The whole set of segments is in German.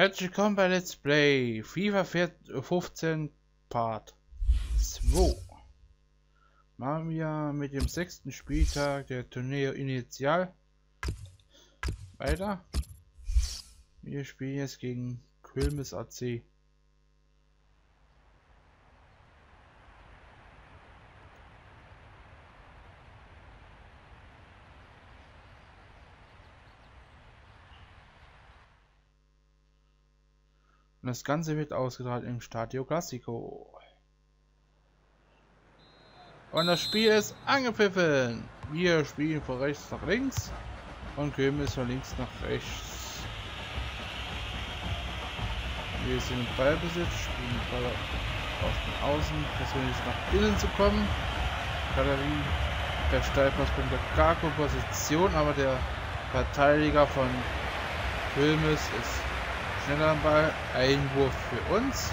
Herzlich willkommen bei Let's Play FIFA 15 Part 2. Machen wir mit dem sechsten Spieltag der Turnier Initial weiter. Wir spielen jetzt gegen Quilmes AC. Das Ganze wird ausgetragen im Stadio Classico. Und das Spiel ist angepfiffen. Wir spielen von rechts nach links und Köhm ist von links nach rechts. Wir sind im Ballbesitz, spielen den Ball auf den Außen, versuchen jetzt nach innen zu kommen. Galerie, der Steilpass kommt der Kako-Position, aber der Verteidiger von Filmes ist schneller am Ball. Einwurf für uns.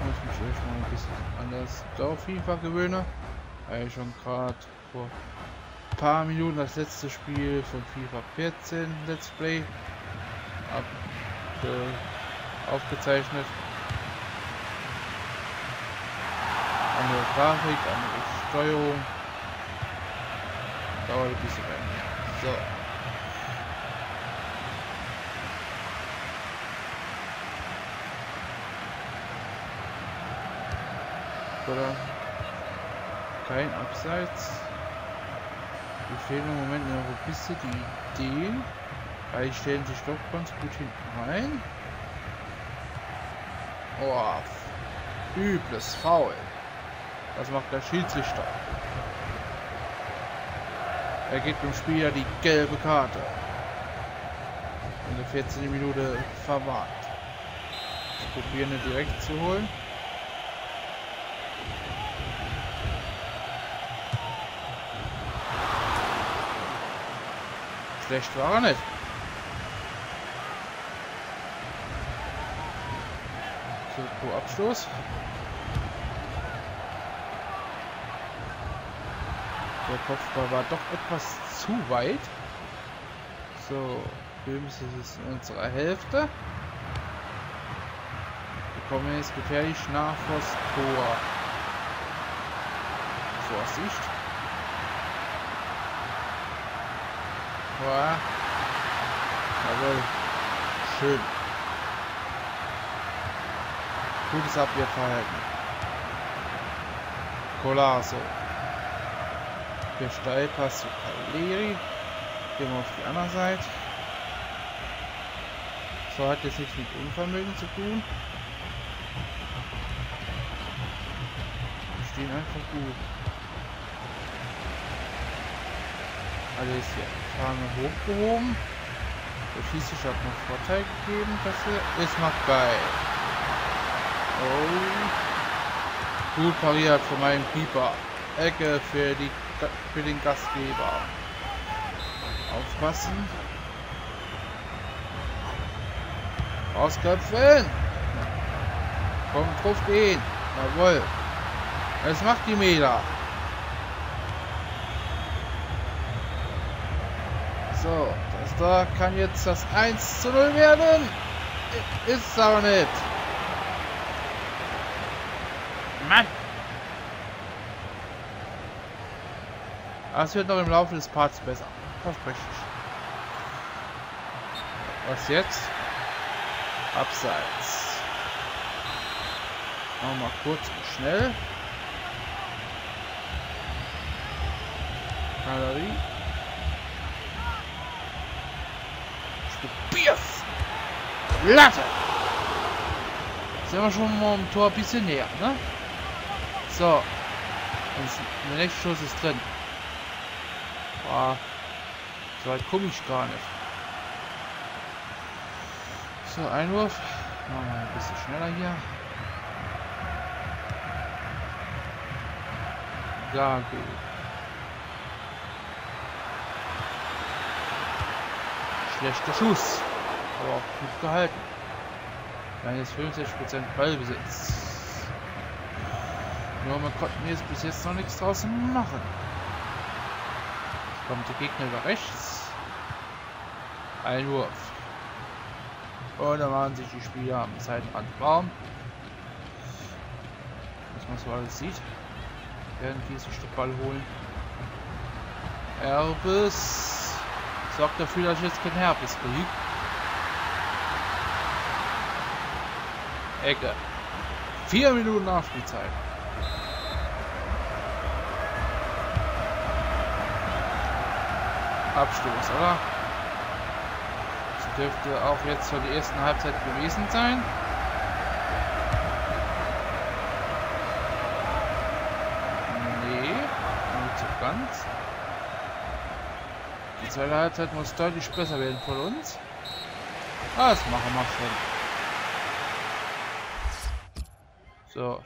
Muss mich erstmal ein bisschen anders auf FIFA gewöhnen. Weil ich schon gerade vor ein paar Minuten das letzte Spiel von FIFA 14 Let's Play ab, äh, aufgezeichnet. Andere Grafik, andere Steuerung. Dauert ein bisschen länger. So. Oder kein Abseits. Wir fehlen im Moment noch ein bisschen die Ideen. Weil die stellen sich doch ganz gut hinten rein. Oh, übles Foul. Das macht der Schiedsrichter. Er gibt dem Spieler die gelbe Karte. In der 14. Minute verwahrt. Ich probiere eine direkt zu holen. Schlecht war er nicht. So, Abstoß. Der Kopfball war doch etwas zu weit. So, Böhms ist in unserer Hälfte. Wir kommen jetzt gefährlich nach vors Tor. Vorsicht. Jawohl. Schön. Gutes Abwehrverhalten. Colasso. Der Steilpass zu Caleri. Gehen wir auf die andere Seite. So hat jetzt nichts mit Unvermögen zu tun. Wir stehen einfach gut. Alles hier Fahne hochgehoben. Der Schießtisch hat noch Vorteil gegeben, dass er ist noch geil. Oh. Gut pariert von meinem Keeper. Ecke für die für den Gastgeber. Aufpassen. Ausköpfen. Komm, drauf gehen. Jawohl. Es macht die Meter. So, das da kann jetzt das 1 zu 0 werden. Ist aber nicht. Mann. Es wird noch im Laufe des Parts besser. Verspreche ich. Was jetzt? Abseits. Machen wir mal kurz und schnell. Galerie. Stupierst! Latte! Sind wir schon mal am Tor ein bisschen näher, ne? So. Der nächste Schuss ist drin. Ah, so weit komme ich gar nicht. So, Einwurf. Machen wir ein bisschen schneller hier. Gago. Schlechter Schuss. Aber auch gut gehalten. Dann ist 65% Ballbesitz. Nur wir konnten jetzt bis jetzt noch nichts draußen machen. Kommt der Gegner über rechts. Einwurf. Und dann machen sich die Spieler am Seitenrand warm. Was man so alles sieht. Werden die sich den Ball holen. Erbes sorgt dafür, dass ich jetzt kein Herpes kriege. Ecke. Vier Minuten Nachspielzeit. Abstoß, oder? Das dürfte auch jetzt für die ersten Halbzeit gewesen sein. Nee, nicht so ganz. Die zweite Halbzeit muss deutlich besser werden von uns. Das machen wir schon. So.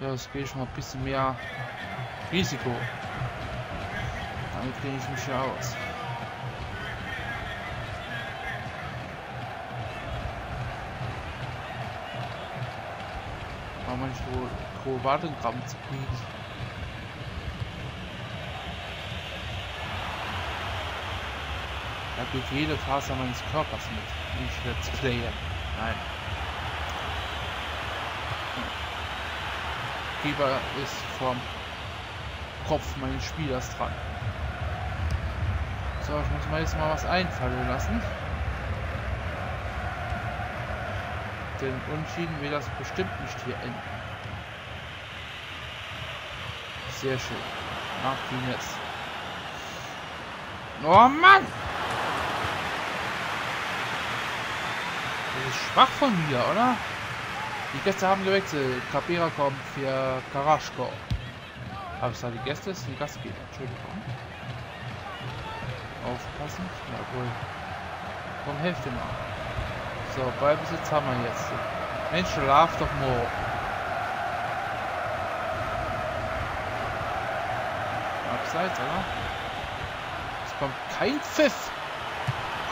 Ja, jetzt gehe ich mal ein bisschen mehr Risiko. Damit kenne ich mich ja aus. Aber manchmal Kroatengramm zu kriegen. Da geht jede Faser meines Körpers mit. Nicht Let's Playen. Nein. Geber ist vom Kopf meines Spielers dran. So, ich muss mir jetzt mal was einfallen lassen. Denn Unschieden will das bestimmt nicht hier enden. Sehr schön. Martinez. Oh Mann! Das ist schwach von mir, oder? Die Gäste haben gewechselt. Capera kommt für Karaschko. Aber es da die Gäste? ist die Gastgeber. Entschuldigung. Aufpassen. Jawohl. Komm, helft dir mal. So, Ballbesitz haben wir jetzt. Mensch, schlaf doch mal. Abseits, oder? Es kommt kein Pfiff.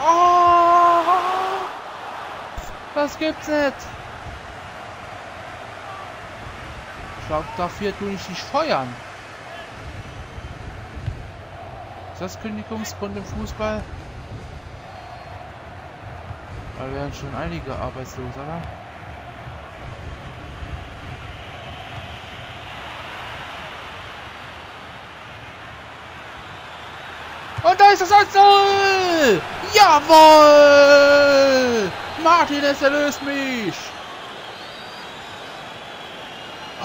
Oh! Das gibt's nicht. Ich glaube, dafür tue ich nicht feuern. Ist das Kündigungsgrund im Fußball? Da wären schon einige arbeitslos, oder? Und da ist das 1 0! Jawohl! Martin, es erlöst mich!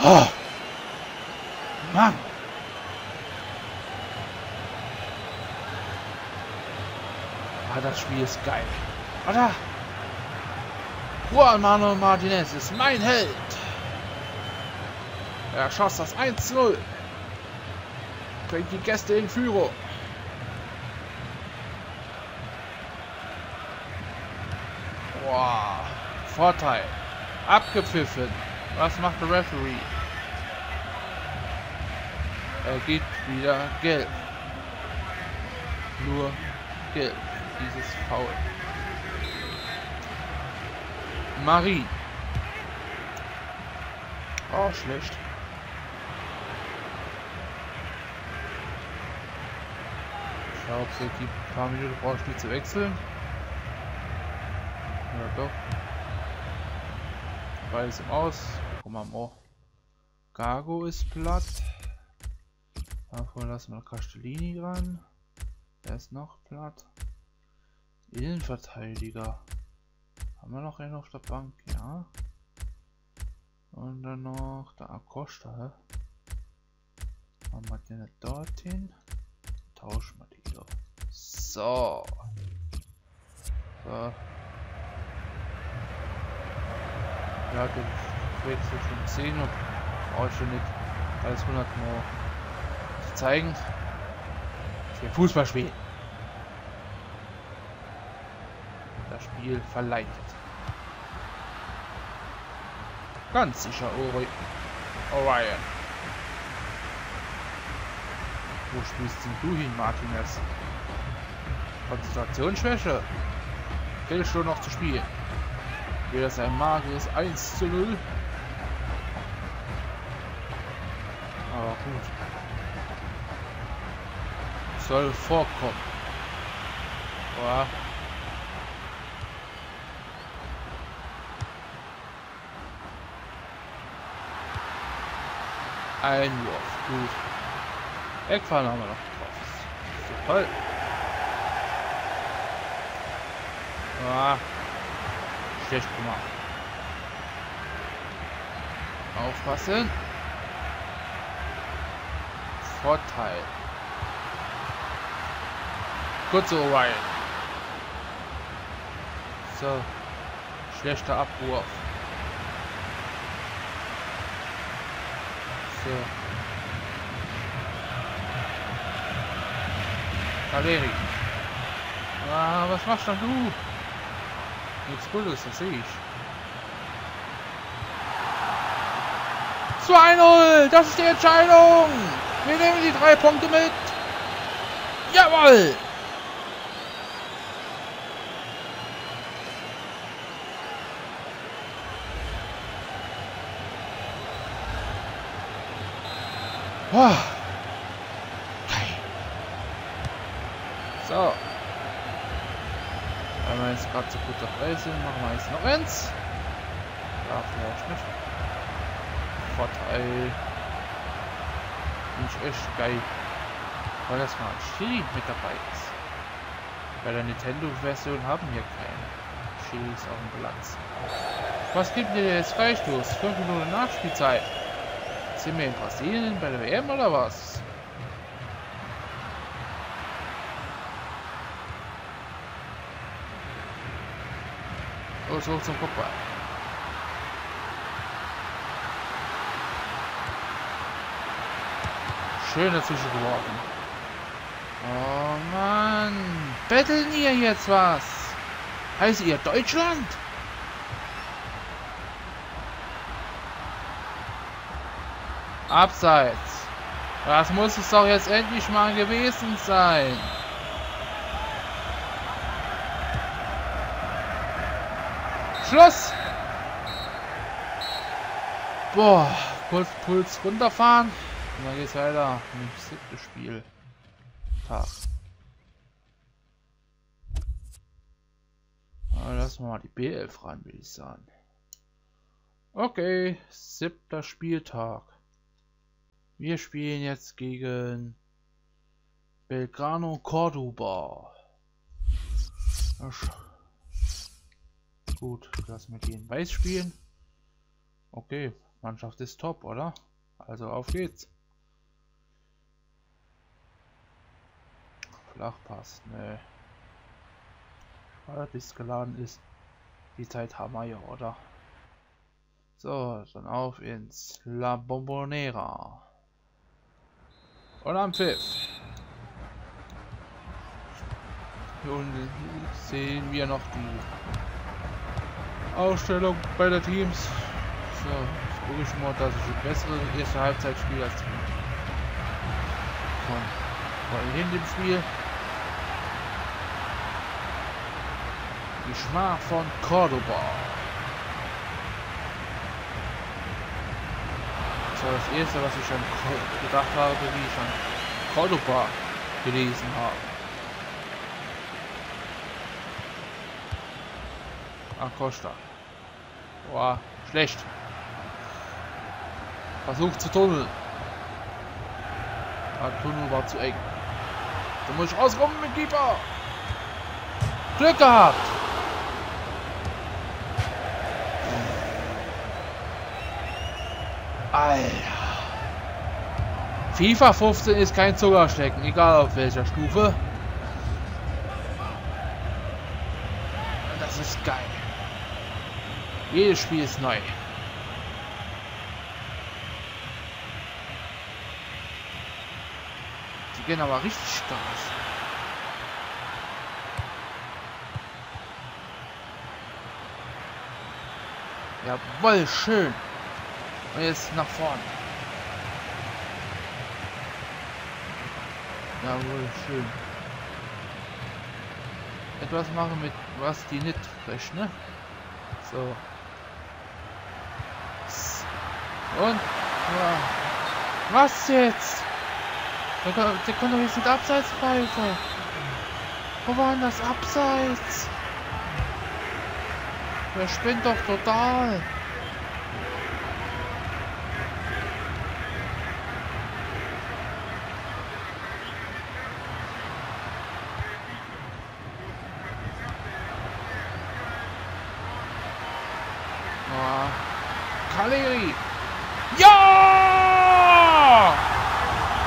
Oh. Mann! Ah, das Spiel ist geil. Oder? Juan Manuel Martinez ist mein Held. Er schoss das 1-0. Bringt die Gäste in Führung. Boah. Vorteil. Abgepfiffen. Was macht der Referee? Er gibt wieder gelb. Nur gelb. Dieses Foul. Marie. Oh, schlecht. Ich glaube, so die paar Minuten braucht Spiel zu wechseln. Ja, doch. Beides im Aus. Guck mal, mal. Gago ist platt. Davon lassen wir Castellini ran. Der ist noch platt. Innenverteidiger. Haben wir noch einen auf der Bank? Ja. Und dann noch der Acosta. Hä? Machen wir den dorthin. Tauschen wir die doch. So. So. Ja, den Wechsel schon gesehen und ich schon nicht alles 100 Mal zeigen. Fußball spielen. Das Spiel verleitet. Ganz sicher Ori Orion. Wo spielst denn du hin, Martinez? Konzentrationsschwäche. Viertelstunde noch zu spielen. Wieder sein mageres 1 zu 0. Aber gut. soll vorkommen. Boah. Einwurf. Gut. Eckfahren haben wir noch drauf. Toll. Ah. Schlecht gemacht. Aufpassen. Vorteil. Kurze Ohrweil. So. Schlechter Abwurf. So. Kaleri. Ah, was machst denn du? Nichts Gutes, das sehe ich. 2-0! Das ist die Entscheidung! Wir nehmen die drei Punkte mit! Jawoll! Oh. So. Weil wir jetzt gerade so gut dabei sind, machen wir jetzt noch eins. Ja, vielleicht nicht. Vorteil. Finde ich echt geil. Weil das mal ein Chili mit dabei ist. Bei der Nintendo-Version haben wir keine Chilis auf dem Platz. Was gibt dir jetzt Freistoß? 5 Minuten Nachspielzeit. Sind wir in Brasilien bei der WM oder was? Los, hoch zum Kopfball. Schön dazwischen geworfen. Oh Mann. Betteln ihr jetzt was? Heißt ihr Deutschland? Abseits. Das muss es doch jetzt endlich mal gewesen sein. Schluss! Boah, kurz Puls runterfahren. Und dann geht's weiter mit dem siebten Spiel. Tag. lassen wir mal die B11 ran, will ich sagen. Okay, siebter Spieltag. Wir spielen jetzt gegen Belgrano Cordoba. Gut, lassen wir gegen Weiß spielen. Okay, Mannschaft ist top, oder? Also auf geht's. Flachpass, ne. Bis geladen ist. Die Zeit haben wir ja, oder? So, dann auf ins La Bombonera. Und am Pfiff. Unten sehen wir noch die Ausstellung bei der Teams. So, jetzt gucke ich mal, dass ich eine bessere erste Halbzeit spiele als von vorhin dem Spiel. Die Schmach von Cordoba. War das erste, was ich an gedacht habe, wie ich an Cordoba gelesen habe. Acosta. Boah, schlecht. Versucht zu tunneln. Der Tunnel war zu eng. Da muss ich rauskommen mit Keeper. Glück gehabt. Alter. FIFA 15 ist kein Zuckerschlecken, egal auf welcher Stufe. Das ist geil. Jedes Spiel ist neu. Die gehen aber richtig Gas. Jawohl, schön. Und jetzt nach vorne. Jawohl, schön. Etwas machen mit was die nicht frisch, ne? So. Und ja. was jetzt? Der, der konnte doch jetzt nicht abseits pfeifen. Wo war denn das Abseits? Der spinnt doch total. Kaleri. Ja!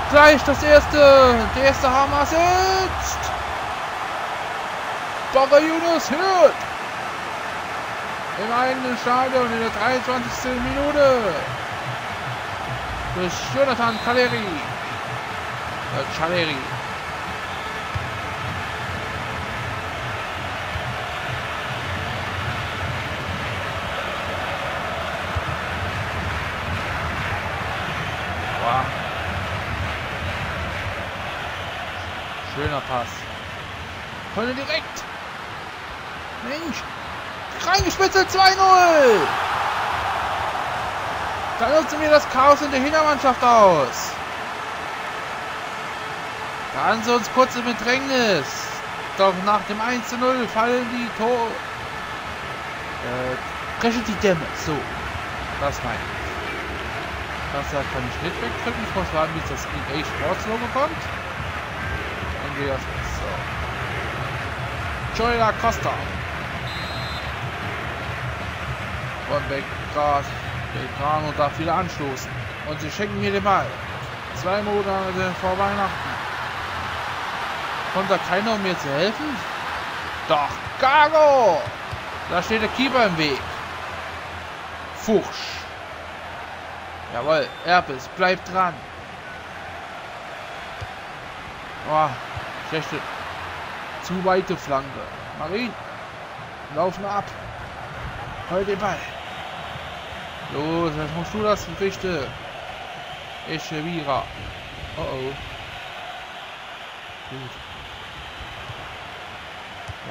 Gleich das erste. Der erste Hammer sitzt. Baba Yunus hört. Im eigenen Stadion in der 23. Minute. Durch Jonathan Kaleri. Äh, Chaleri. Schöner Pass. Voll direkt. Mensch. Reingespitzelt 2-0. Da nutzen wir das Chaos in der Hintermannschaft aus. Dann sie uns kurz im Bedrängnis. Doch nach dem 1-0 fallen die Tor... Äh, die Dämme. So. Das meine ich. Das kann ich nicht wegdrücken. Ich muss warten, bis das EA Sports Logo kommt. Andreas so. Joey da Costa. Und Belgrano darf wieder anstoßen. Und sie schenken mir den Ball. Zwei Monate vor Weihnachten. Kommt da keiner, um mir zu helfen? Doch, Gago! Da steht der Keeper im Weg. Fuchs. Jawohl, Erbes, bleibt dran. Oh, schlechte, zu weite Flanke. Marin, laufen ab. Halt den Ball. Los, jetzt musst du das richten. Echeverria. Oh oh. Gut.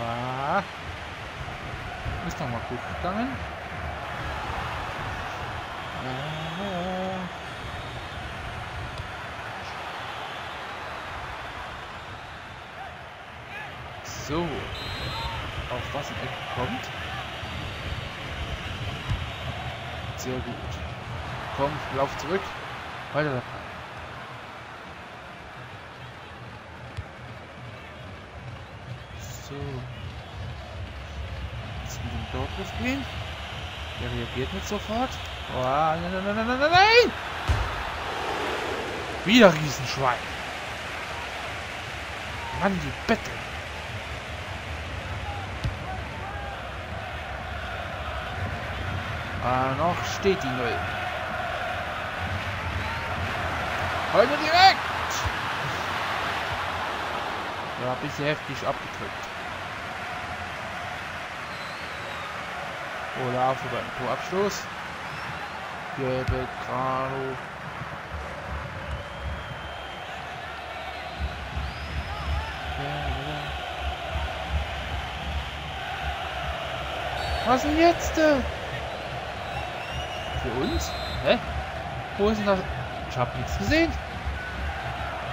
Ah. Ist noch mal gut gegangen. So. Auf was ein kommt. Sehr gut. Komm, lauf zurück. Weiter dabei. So. Jetzt mit dem Dortmund spielen. Der reagiert nicht sofort. Oh, nein, nein, nein, nein, nein! Wieder Riesenschwein. Mann, die Bette. Ah, noch steht die Null. Heute direkt! Ja, ein bisschen heftig abgedrückt. Olaf über einen Torabschluss. Gelbe Grano. Was denn jetzt? Für uns? Hä? Wo ist denn das? Ich hab nichts gesehen.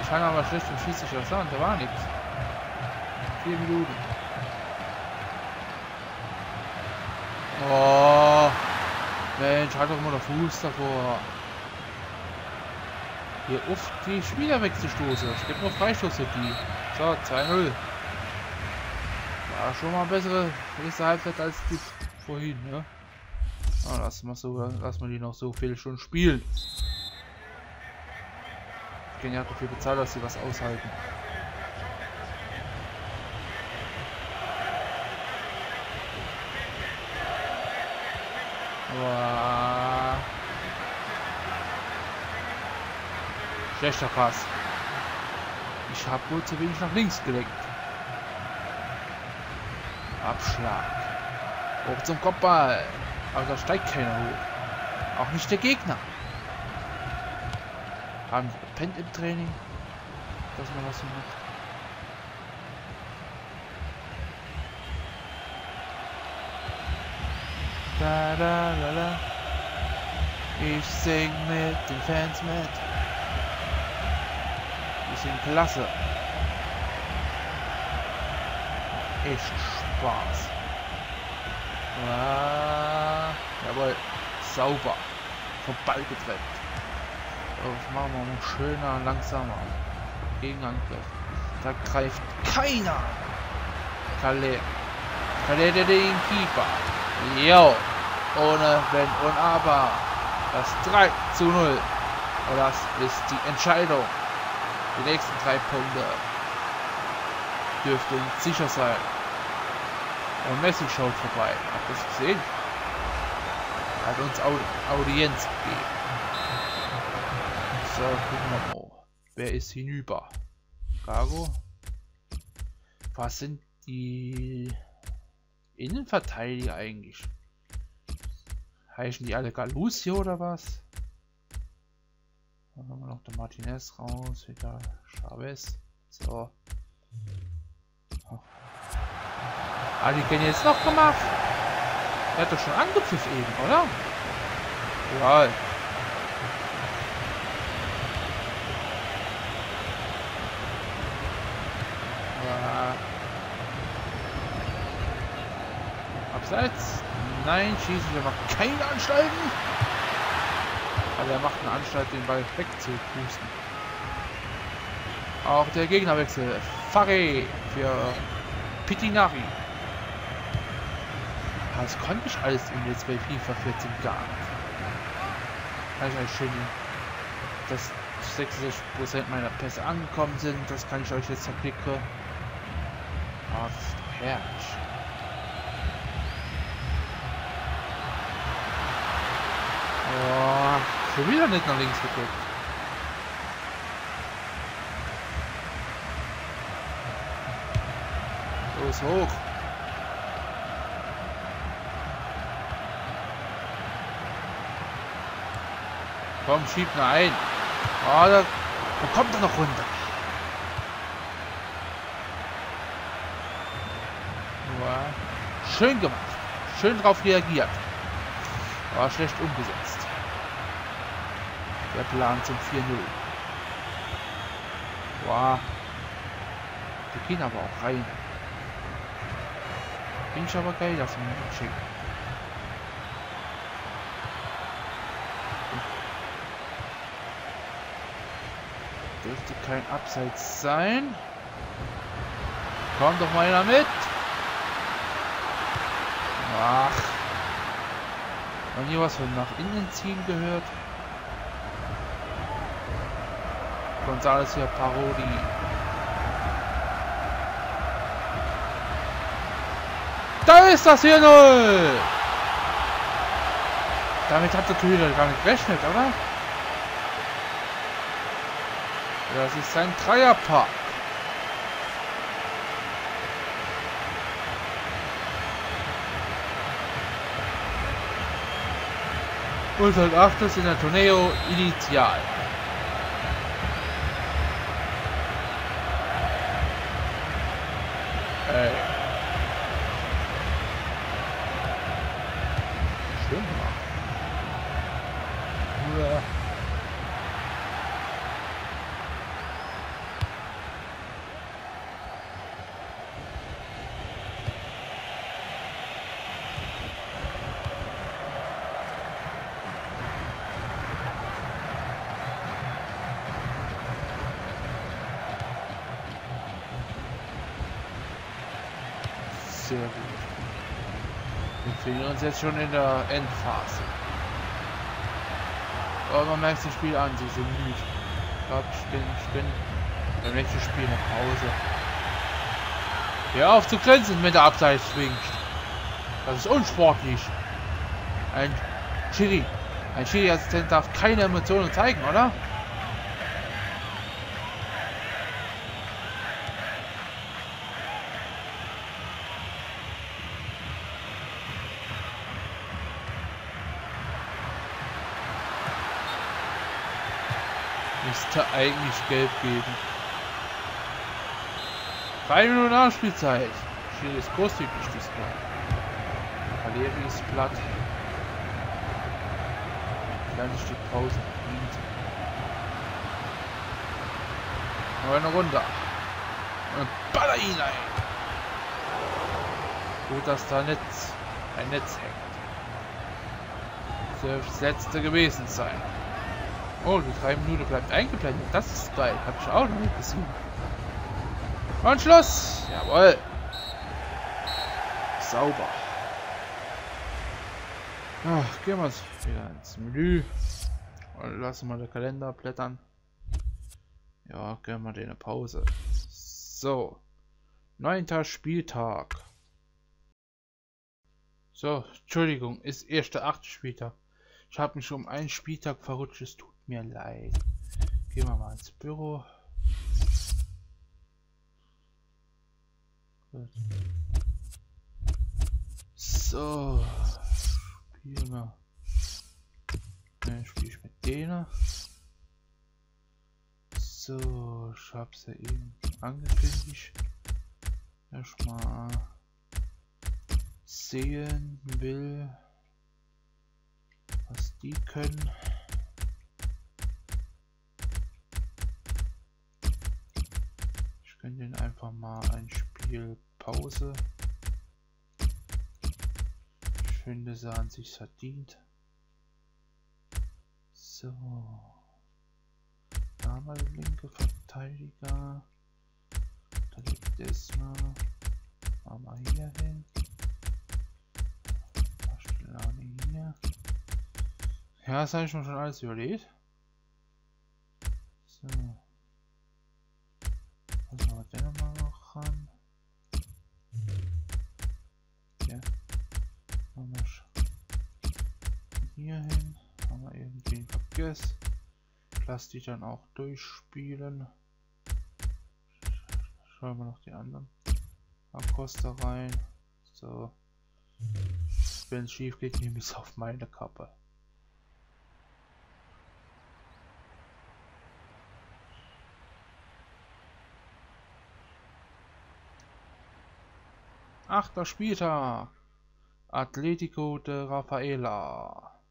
Ich fange aber schlecht und schieße ich was an. Da war nichts. Vier Minuten. Oh. Mensch, halt doch mal der Fuß davor. Hier auf die Spieler wegzustoßen. Es gibt nur Freistoß für die. So, 2-0. War schon mal bessere erste Halbzeit als die vorhin, ne? Ah, lass mal so, lass mal die noch so viel schon spielen. Ich ja dafür bezahlt, dass sie was aushalten. Boah. Schlechter Pass. Ich habe wohl zu wenig nach links gelenkt. Abschlag. Hoch zum Kopfball. Aber da steigt keiner hoch. Auch nicht der Gegner. Haben die gepennt im Training, dass man das so macht. Da, da, da, da. Ich sing mit den Fans mit. Ich bisschen klasse. Echt Spaß. Ah, jawohl, sauber. Vom Ball getrennt. Das machen wir mal schöner, langsamer. Gegenangriff. Da greift keiner. Kalle. Kalle der den Keeper. Jo. Ohne Wenn und Aber. Das 3 zu 0. Und das ist die Entscheidung. Die nächsten drei Punkte dürften sicher sein. Und Messi schaut vorbei. Habt ihr das gesehen? Hat uns Audienz gegeben. So, gucken wir mal. Wer ist hinüber? Gago? Was sind die Innenverteidiger eigentlich? Heißen die alle Galucio oder was? Dann haben wir noch der Martinez raus, wieder Chavez. So. Ah, die können jetzt noch gemacht. Er hat doch schon angepfiffen eben, oder? Ja. Abseits. Nein, schießen wir mal keine Anstalten. Aber er macht eine Anstalt, den Ball wegzupusten. Auch der Gegnerwechsel. Farre für Pitinari. Das konnte ich alles in jetzt bei FIFA 14 gar nicht. Kann ich euch schön, dass 66% meiner Pässe angekommen sind. Das kann ich euch jetzt erblicken. Ah, das ist doch herrlich. Oh, schon wieder nicht nach links geguckt. Los, hoch. Komm, schieb nur ein. Oh, da, wo kommt er noch runter? Schön gemacht. Schön drauf reagiert. War schlecht umgesetzt. Der Plan zum 4-0. Wow. Die gehen aber auch rein. Bin ich aber geil, dass wir ihn schicken. Dürfte kein Abseits sein. Komm doch mal einer mit. Ach. Noch nie was von nach innen ziehen gehört. González hier Parodi. Da ist das hier null. Damit hat der Torhüter gar nicht gerechnet, oder? Das ist ein Dreierpack. Als achtes in der Torneo Initial. Ey. Schön gemacht. Uah. Sehr gut. Wir befinden uns jetzt schon in der Endphase. Aber man merkt das Spiel an, sie sind müde. Bin, ich bin beim nächsten Spiel nach Hause. Hör auf zu grinsen, wenn der Abseits schwingt. Das ist unsportlich. Ein Schiri. Ein Schiri-Assistent darf keine Emotionen zeigen, oder? Müsste eigentlich gelb geben. Drei Minuten Nachspielzeit. Schiri ist großzügig diesmal. Valeri ist platt. Kleines Stück Pause. Und Noch eine Runde. Und baller ihn ein. Gut, dass da Netz, ein Netz hängt. Das das letzte gewesen sein. Oh, die drei Minuten bleibt eingeblendet. Das ist geil. Hab ich auch noch nicht gesehen. Und Schluss. Jawohl. Sauber. Ach, gehen wir wieder ins Menü. Und lassen wir den Kalender blättern. Ja, gönnen wir den eine Pause. So. Neunter Spieltag. So, Entschuldigung, ist erster achte Spieltag. Ich habe mich um einen Spieltag verrutscht, es tut mir leid. Gehen wir mal ins Büro. So. Spielen wir. Ne, spiele ich mit denen. So, ich hab's ja eben angekündigt. Erstmal sehen will, was die können. Könnte den einfach mal ein Spiel Pause. Ich finde, sie an sich verdient. So. Da haben den linke Verteidiger. Da liegt es mal. Machen wir hier hin. hier. Ja, das habe ich mir schon alles überlegt. So. Lass die dann auch durchspielen. Schauen wir noch die anderen Acosta rein. So. Wenn es schief geht, nehme ich es auf meine Kappe. Achter Spieltag. Atletico de Rafaela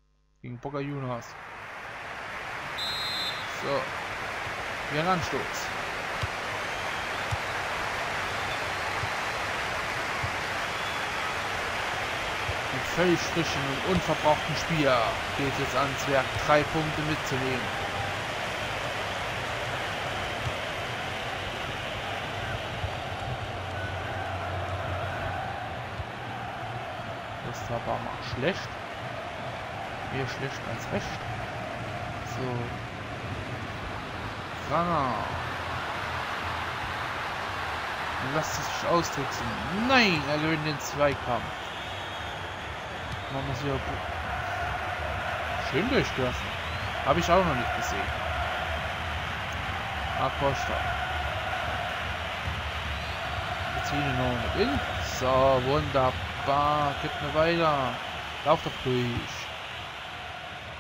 gegen Boca Juniors. So. Hier ein Anstoß. Die völlig frischen und unverbrauchten Spieler geht jetzt ans Werk, drei Punkte mitzunehmen. Das war aber mal schlecht. Mehr schlecht als recht. So. Kranger. Lasst es sich austricksen. Nein, er gewinnt den Zweikampf. Machen wir hier schön durchgelassen. Habe ich auch noch nicht gesehen. Acosta. Wir ziehen ihn noch mit in. So, wunderbar. Gib mir weiter. Lauf doch durch.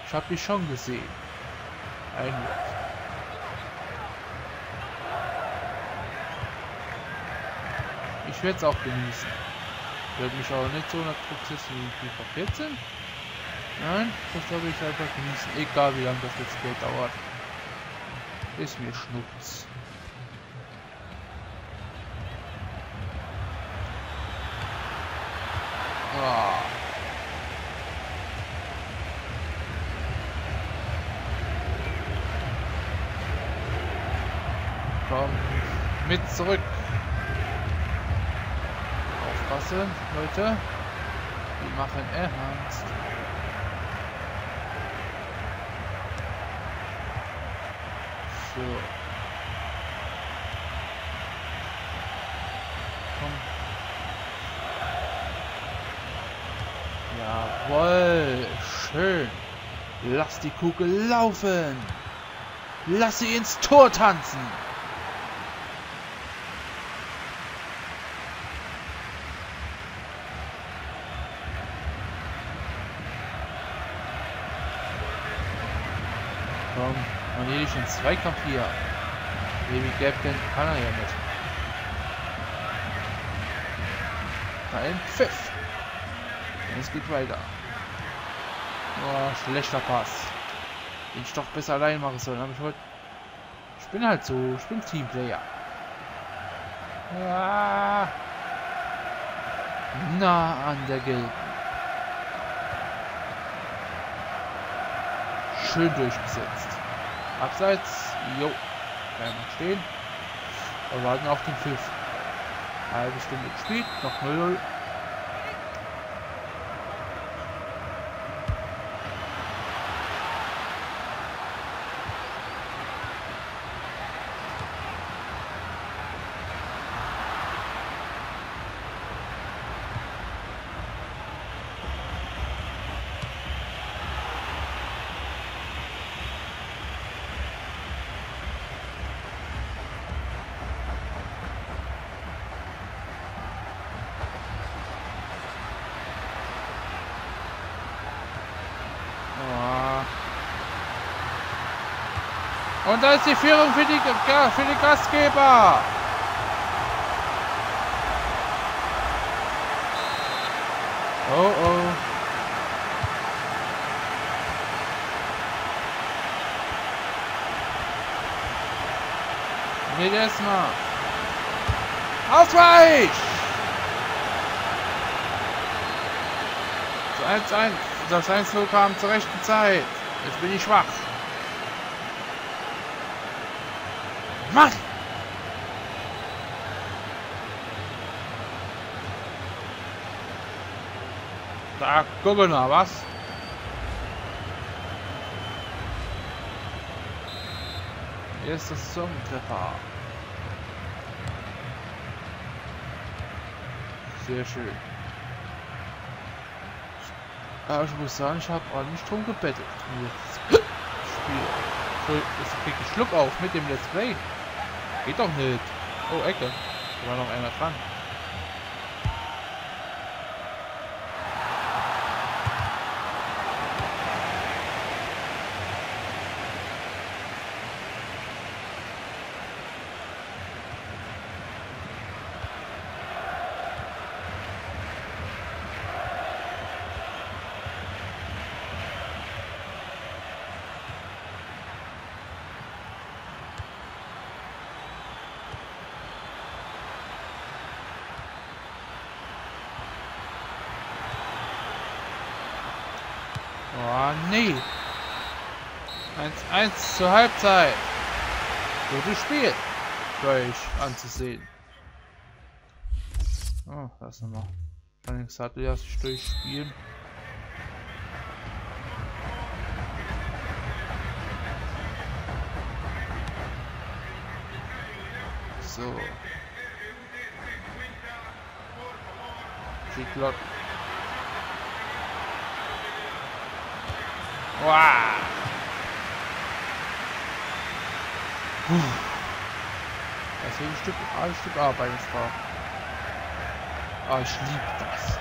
Ich habe dich schon gesehen. Einwurf. Ich werde es auch genießen. Wird mich auch nicht so nach Prozess wie FIFA 14. Nein, das glaube ich einfach genießen. Egal wie lange das jetzt Spiel dauert. Ist mir Schnupps. Ah. Komm, mit zurück. Aufpassen, Leute. Die machen ernst. So. Komm. Jawohl. Schön. Lass die Kugel laufen. Lass sie ins Tor tanzen. Komm, in Zweikampf hier. Baby Captain kann er ja nicht. Ein Pfiff. Es geht weiter. Oh, schlechter Pass. Den ich doch besser allein machen sollen. Aber ich wollte bin halt so, ich bin Teamplayer. Ja. Na an der gelben. Schön durchgesetzt. Abseits. Jo. Bleiben stehen. Wir warten auf den Pfiff. Halbe Stunde gespielt. Noch 0 Und da ist die Führung für die, für die Gastgeber. Oh oh. Geht erstmal. Ausweich! Zu 1-1. Das 1-0 kam zur rechten Zeit. Jetzt bin ich schwach. Mann! Da, gucken wir was? Hier ist das Songtreffer. Sehr schön. Aber ich muss sagen, ich habe ordentlich drum gebettelt. Jetzt Spiel. So, jetzt krieg ich Schluck auf mit dem Let's Play. Geht doch nicht. Oh, Ecke. Da war noch einer dran. Oh, nee. 1-1 zur Halbzeit. Gutes Spiel. Euch anzusehen. Oh, lass nochmal. Ich Sattel ja sich durchspielen. So. Schiedlott Wow. Das ist ein Stück, ein Stück Arbeit da. Ah, ich liebe das.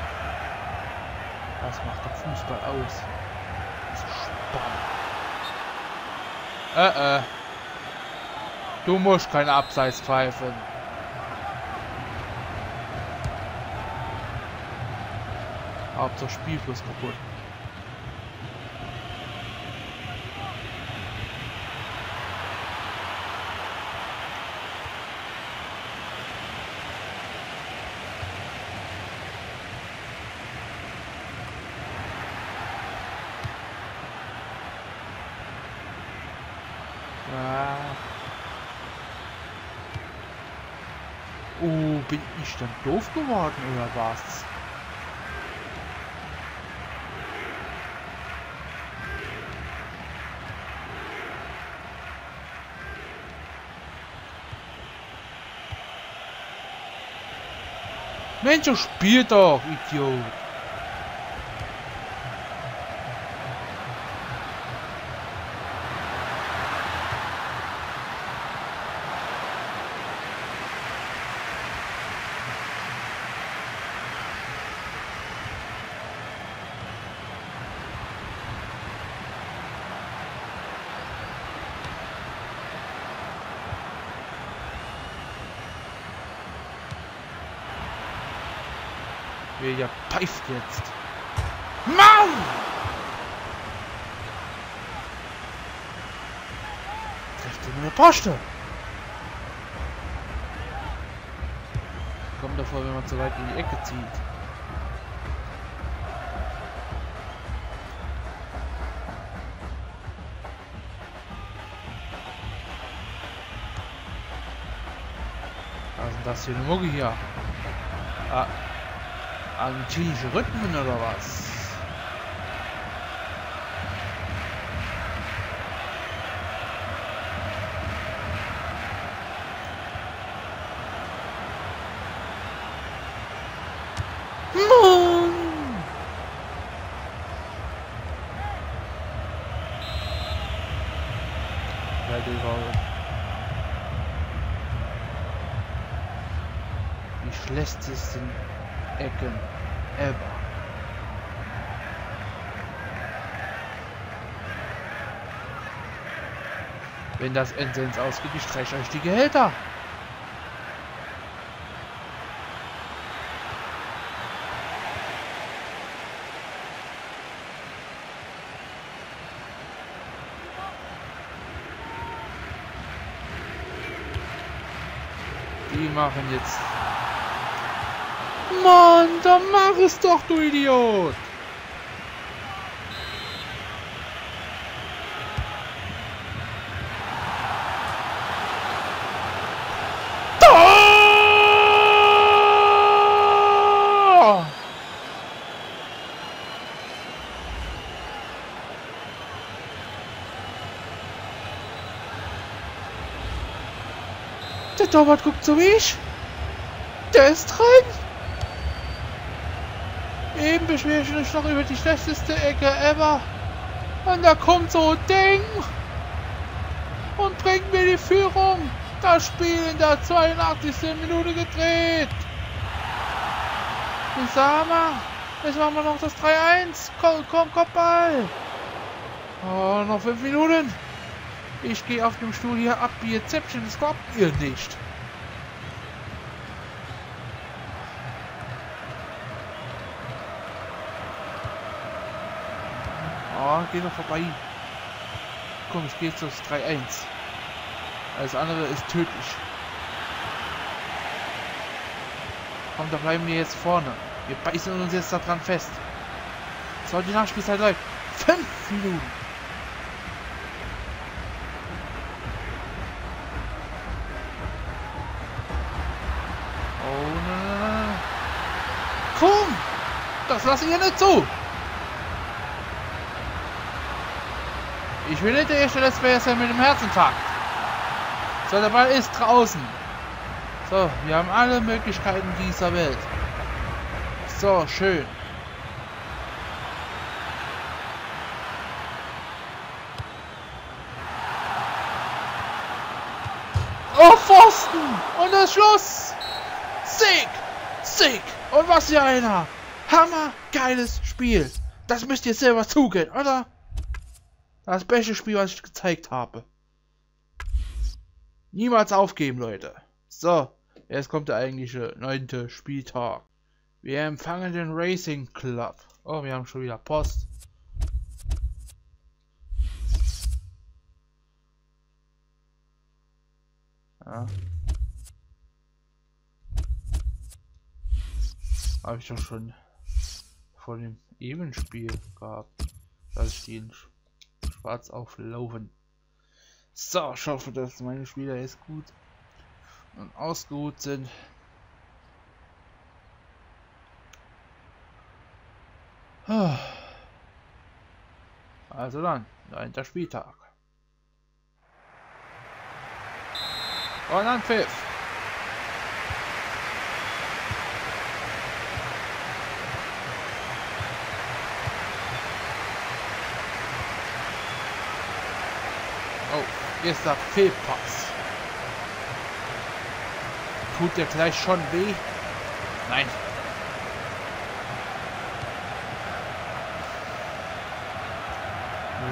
Das macht der Fußball aus. Das ist spannend. Äh, äh. Du musst kein Abseits pfeifen. Hauptsache Spielfluss kaputt. Oh, dann doof geworden oder was? Mensch, spiel doch, Idiot! pfeift jetzt. Mau! Trefft ihn mit der Poste. Kommt davor, wenn man zu weit in die Ecke zieht. Was ist das hier? Eine Mugge hier. Ah argentinische Rhythmen oder was? schlechtesten Ecken ever. Wenn das Entsens ausgeht, ich streiche euch die Gehälter. Die machen jetzt Mann, dann mach es doch, du Idiot! Der Torwart guckt so wie ich. Der ist drin. Eben beschwere ich mich noch über die schlechteste Ecke ever. Und da kommt so ein Ding und bringt mir die Führung. Das Spiel in der 82. Minute gedreht. Sama, jetzt machen wir noch das 3-1. Komm, komm, Kopfball. Oh, noch 5 Minuten. Ich gehe auf dem Stuhl hier ab wie ihr Zäpfchen. Das glaubt ihr nicht. Oh, geh doch vorbei. Komm, ich gehe jetzt aufs 3-1. Alles andere ist tödlich. Komm, da bleiben wir jetzt vorne. Wir beißen uns jetzt daran fest. So, die Nachspielzeit läuft. Fünf Minuten. Oh, nein, nein, Komm! Das lasse ich ja nicht zu! Ich will nicht der erste Let's Player mit dem Herzinfarkt. So, der Ball ist draußen. So, wir haben alle Möglichkeiten dieser Welt. So, schön. Oh, Pfosten! Und das Schluss! Sick! Sick! Und was für einer! Hammer geiles Spiel! Das müsst ihr selber zugehen, oder? Das beste Spiel, was ich gezeigt habe. Niemals aufgeben, Leute. So, jetzt kommt der eigentliche neunte Spieltag. Wir empfangen den Racing Club. Oh, wir haben schon wieder Post. Ja. Habe ich doch schon vor dem Ebenspiel gehabt, dass ich den schwarz auflaufen. So, ich hoffe, dass meine Spieler jetzt gut und ausgeruht sind. Also dann, 9. Spieltag. Und dann Pfiff. Erster Fehlpass. Tut der gleich schon weh? Nein.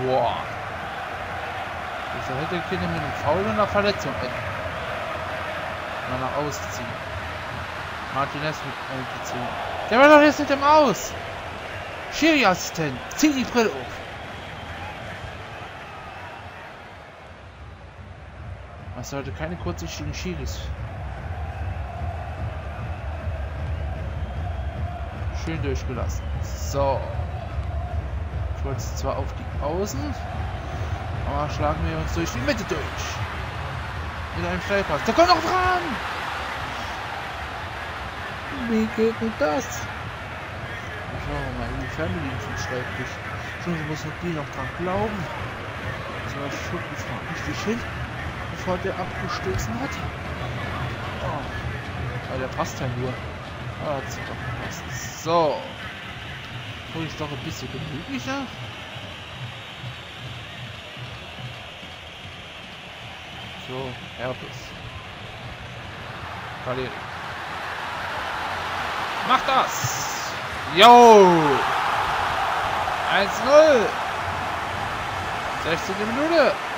Wow. Wieso hätte Kinder mit einem Foul und einer Verletzung enden? Mal nach ausziehen. Martinez mit eingezogen. Der war doch jetzt nicht im Aus. Schiri-Assistent, zieh die Brille auf. Es sollte keine kurzsichtigen Schiris. schön durchgelassen. So. Ich wollte zwar auf die Außen, aber schlagen wir uns durch die Mitte durch. Mit einem Steilpass. Der kommt noch dran! Wie geht denn das? Schauen wir mal, die Fernbedienung vom Schreibtisch. So muss noch die noch dran glauben. So, ich jetzt mal richtig hin, bevor der abgestoßen hat. Oh. Aber der passt ja nur. Ah, hat sich doch gepasst. So. Hol ich doch ein bisschen gemütlicher. So, Herpes. Kaleri. Mach das! Yo! 1-0! 16. Minute!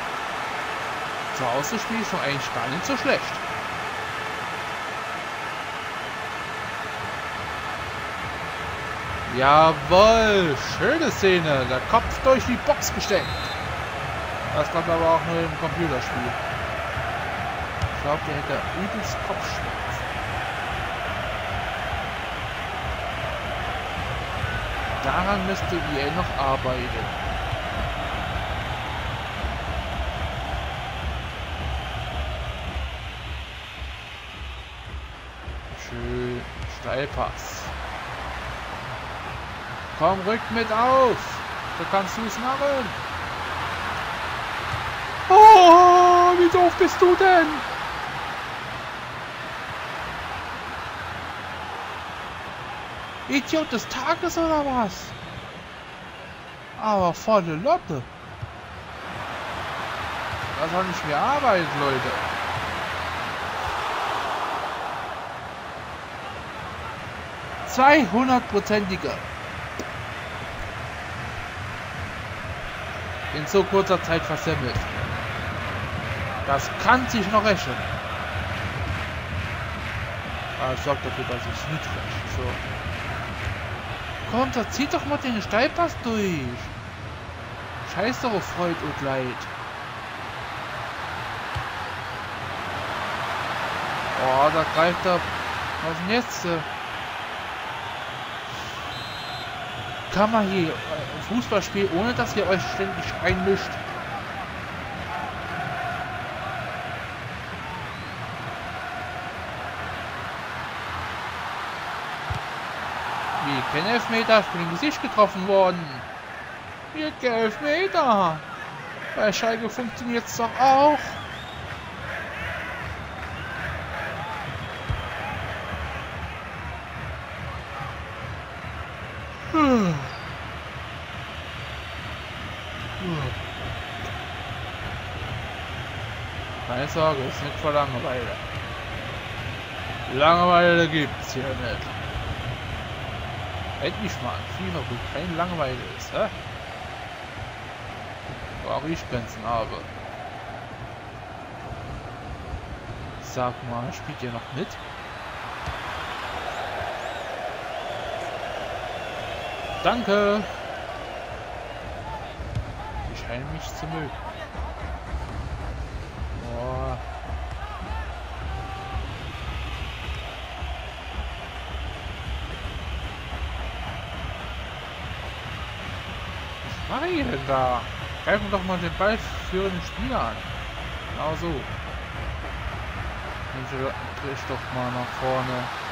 Zu Hause spiele ich schon eigentlich gar nicht so schlecht. Jawoll, schöne Szene. Der Kopf durch die Box gesteckt. Das kommt aber auch nur im Computerspiel. Ich glaube, der hätte übelst Kopfschmerzen. Daran müsste EA noch arbeiten. Steilpass. Komm, rück mit auf. Du kannst es machen. Oh, wie doof bist du denn? Idiot des Tages oder was? Aber volle Lotte. Das soll nicht mehr arbeiten, Leute. Zweihundertprozentiger. in so kurzer Zeit versemmelt. Das kann sich noch rächen. Aber ich sorge dafür, dass ich nicht räche. So. Komm, da zieht doch mal den Steilpass durch. Scheiß doch auf Freud und Leid. Oh, da greift er. Was denn jetzt? Kann man hier Fußball spielen, ohne dass ihr euch ständig einmischt? Wie, kein Elfmeter, ich bin im Gesicht getroffen worden. Wie, kein Elfmeter. Bei Schalke funktioniert es doch auch. Keine Sorge, ist nicht vor Langeweile. Langeweile gibt's hier nicht. Endlich mal ein FIFA, wo keine Langeweile ist, hä? Wo auch ich Grenzen habe. Sag mal, spielt ihr noch mit? Danke! Die scheinen mich zu mögen. Boah. Ich da? Greifen doch mal den Ball ballführenden Spieler an. Genau so. Ich doch mal nach vorne.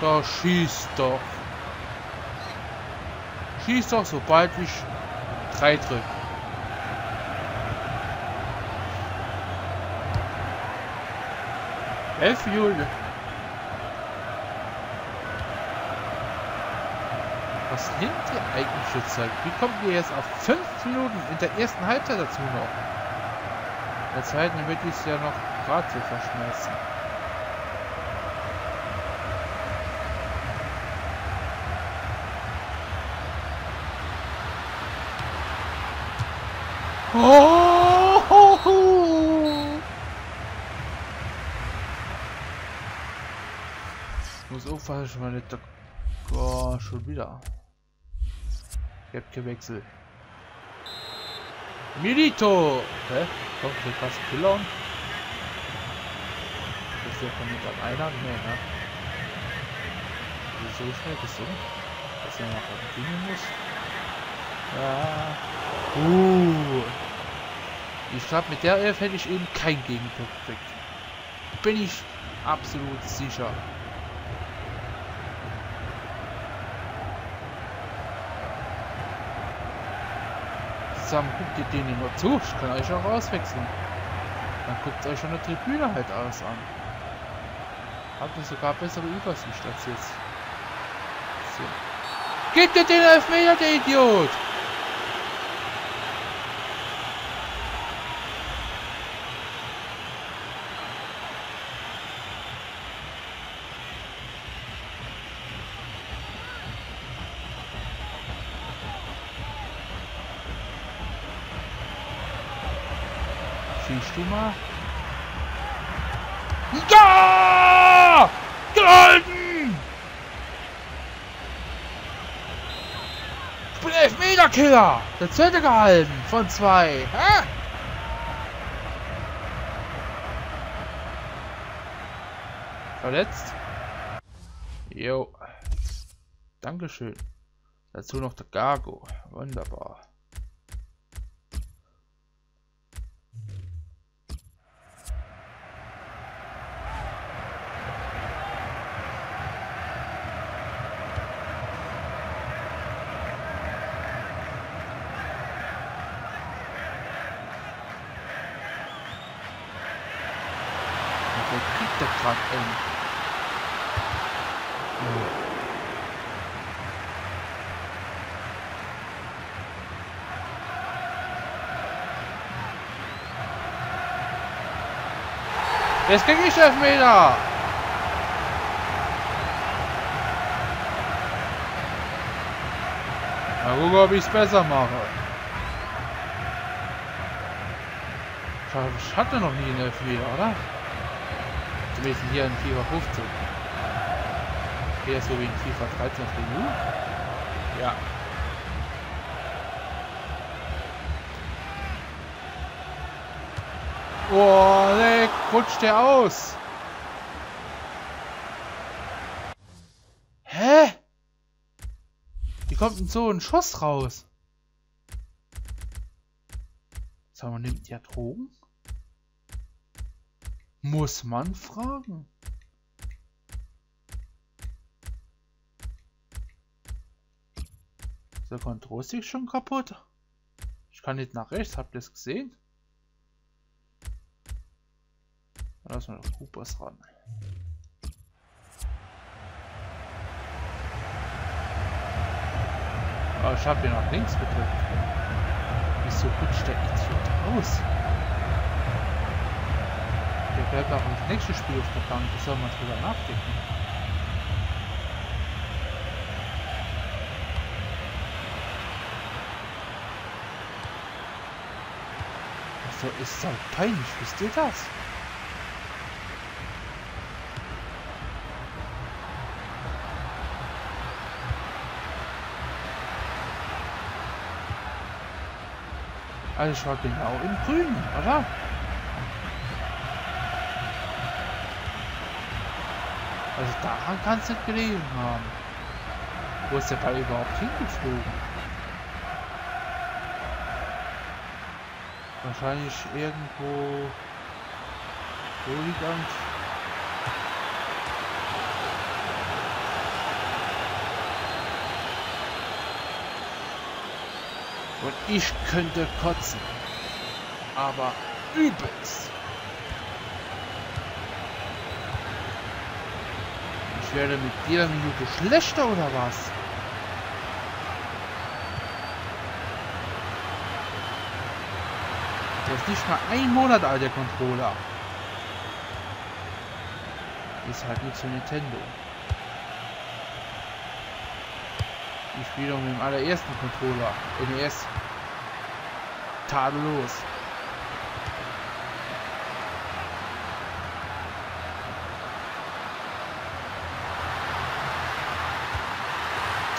Da schießt doch. Schießt doch, sobald ich 3 drücke. Elf Juli. Was nimmt ihr eigentlich für Zeit? Wie kommt ihr jetzt auf 5 Minuten in der ersten Halbzeit dazu noch? Der zweiten würde ich es ja noch gerade so verschmerzen. Oh! Muss aufpassen, nicht Oh, schon wieder. Ich hab gewechselt. Milito! Hä? Kommt der fast Pillon? ist der von mit einer? Nee, ne? So schnell du? Dass er noch gehen muss. Ja. Uh. Ich glaube, mit der Elf hätte ich eben kein Gegentor. Bin ich absolut sicher. Zusammen guckt ihr den immer zu. Ich kann euch auch auswechseln. Dann guckt euch schon der Tribüne halt alles an. Habt ihr sogar bessere Übersicht als jetzt. So. Gebt ihr den Elfmeter, der Idiot! Mal? Ja! Gehalten! Ich bin Elfmeterkiller! Der zweite gehalten von zwei. Hä? Verletzt? Jo. Dankeschön. Dazu noch der Gargo. Wunderbar. Wo kriegt der gerade eng? Jetzt krieg ich Elfmeter! Mal gucken, ob ich es besser mache. Ich hatte noch nie einen Elfmeter, oder? Zumindest hier in FIFA 15. Eher so wie in FIFA 13 auf der U. Ja. Oh, leck, rutscht der aus. Hä? Wie kommt denn so ein Schuss raus? Sag mal, nimmt der Drogen? Muss man fragen. Ist der Control-Stick schon kaputt? Ich kann nicht nach rechts, habt ihr es gesehen? Lass mal auf Coopers ran. Aber ich habe hier nach links gedrückt. Wieso rutscht der Idiot aus? Der bleibt auch ins nächste Spiel auf der Bank. Da soll man drüber nachdenken. Also ist halt peinlich, wisst ihr das? Also war genau im Grünen, oder? Also daran kann es nicht gelegen haben. Wo ist der Ball überhaupt hingeflogen? Wahrscheinlich irgendwo... Wo liegt Und ich könnte kotzen. Aber übelst. Ich werde mit jeder Minute schlechter oder was? Der ist nicht mal ein Monat alt, der Controller. Ist halt nicht so Nintendo. Ich spiele mit dem allerersten Controller. NES. Tadellos.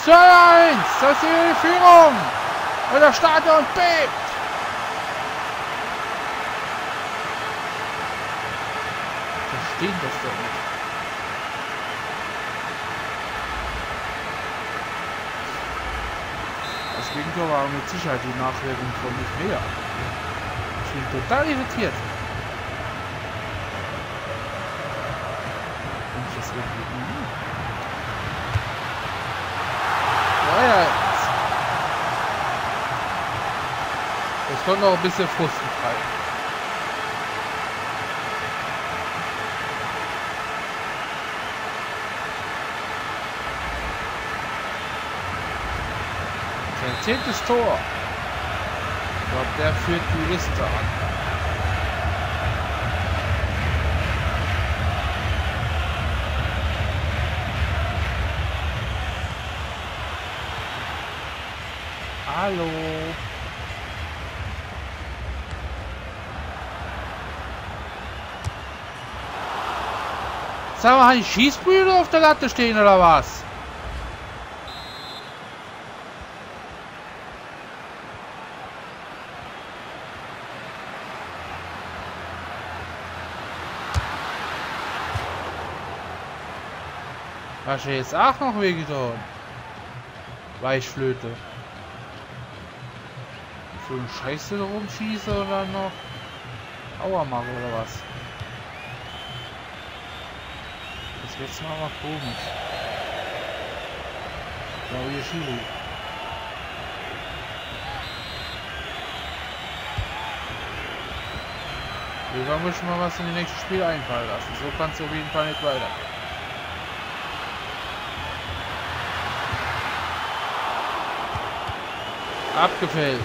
Zwei eins, das ist die Führung. Und der Stadion bebt. verstehen das doch nicht. Das Gegentor war mit Sicherheit die Nachwirkung von nicht mehr. Ich bin total irritiert. Und ich das irgendwie... Mhm. Ja. Das kommt noch ein bisschen Frust treiben. Zehntes Tor. Ich glaube, der führt die Liste an. Hallo. Sag mal, ein Schießbrüder auf der Latte stehen oder was? Hast du jetzt auch noch wehgetan? Weichflöte. So ein Scheiße rumschieße oder noch Aua mache oder was? Das wird jetzt mal mal komisch. Genau wie Schiri. Wir schon mal was in die nächsten Spiel einfallen lassen. So kann es auf jeden Fall nicht weitergehen. Abgefälscht.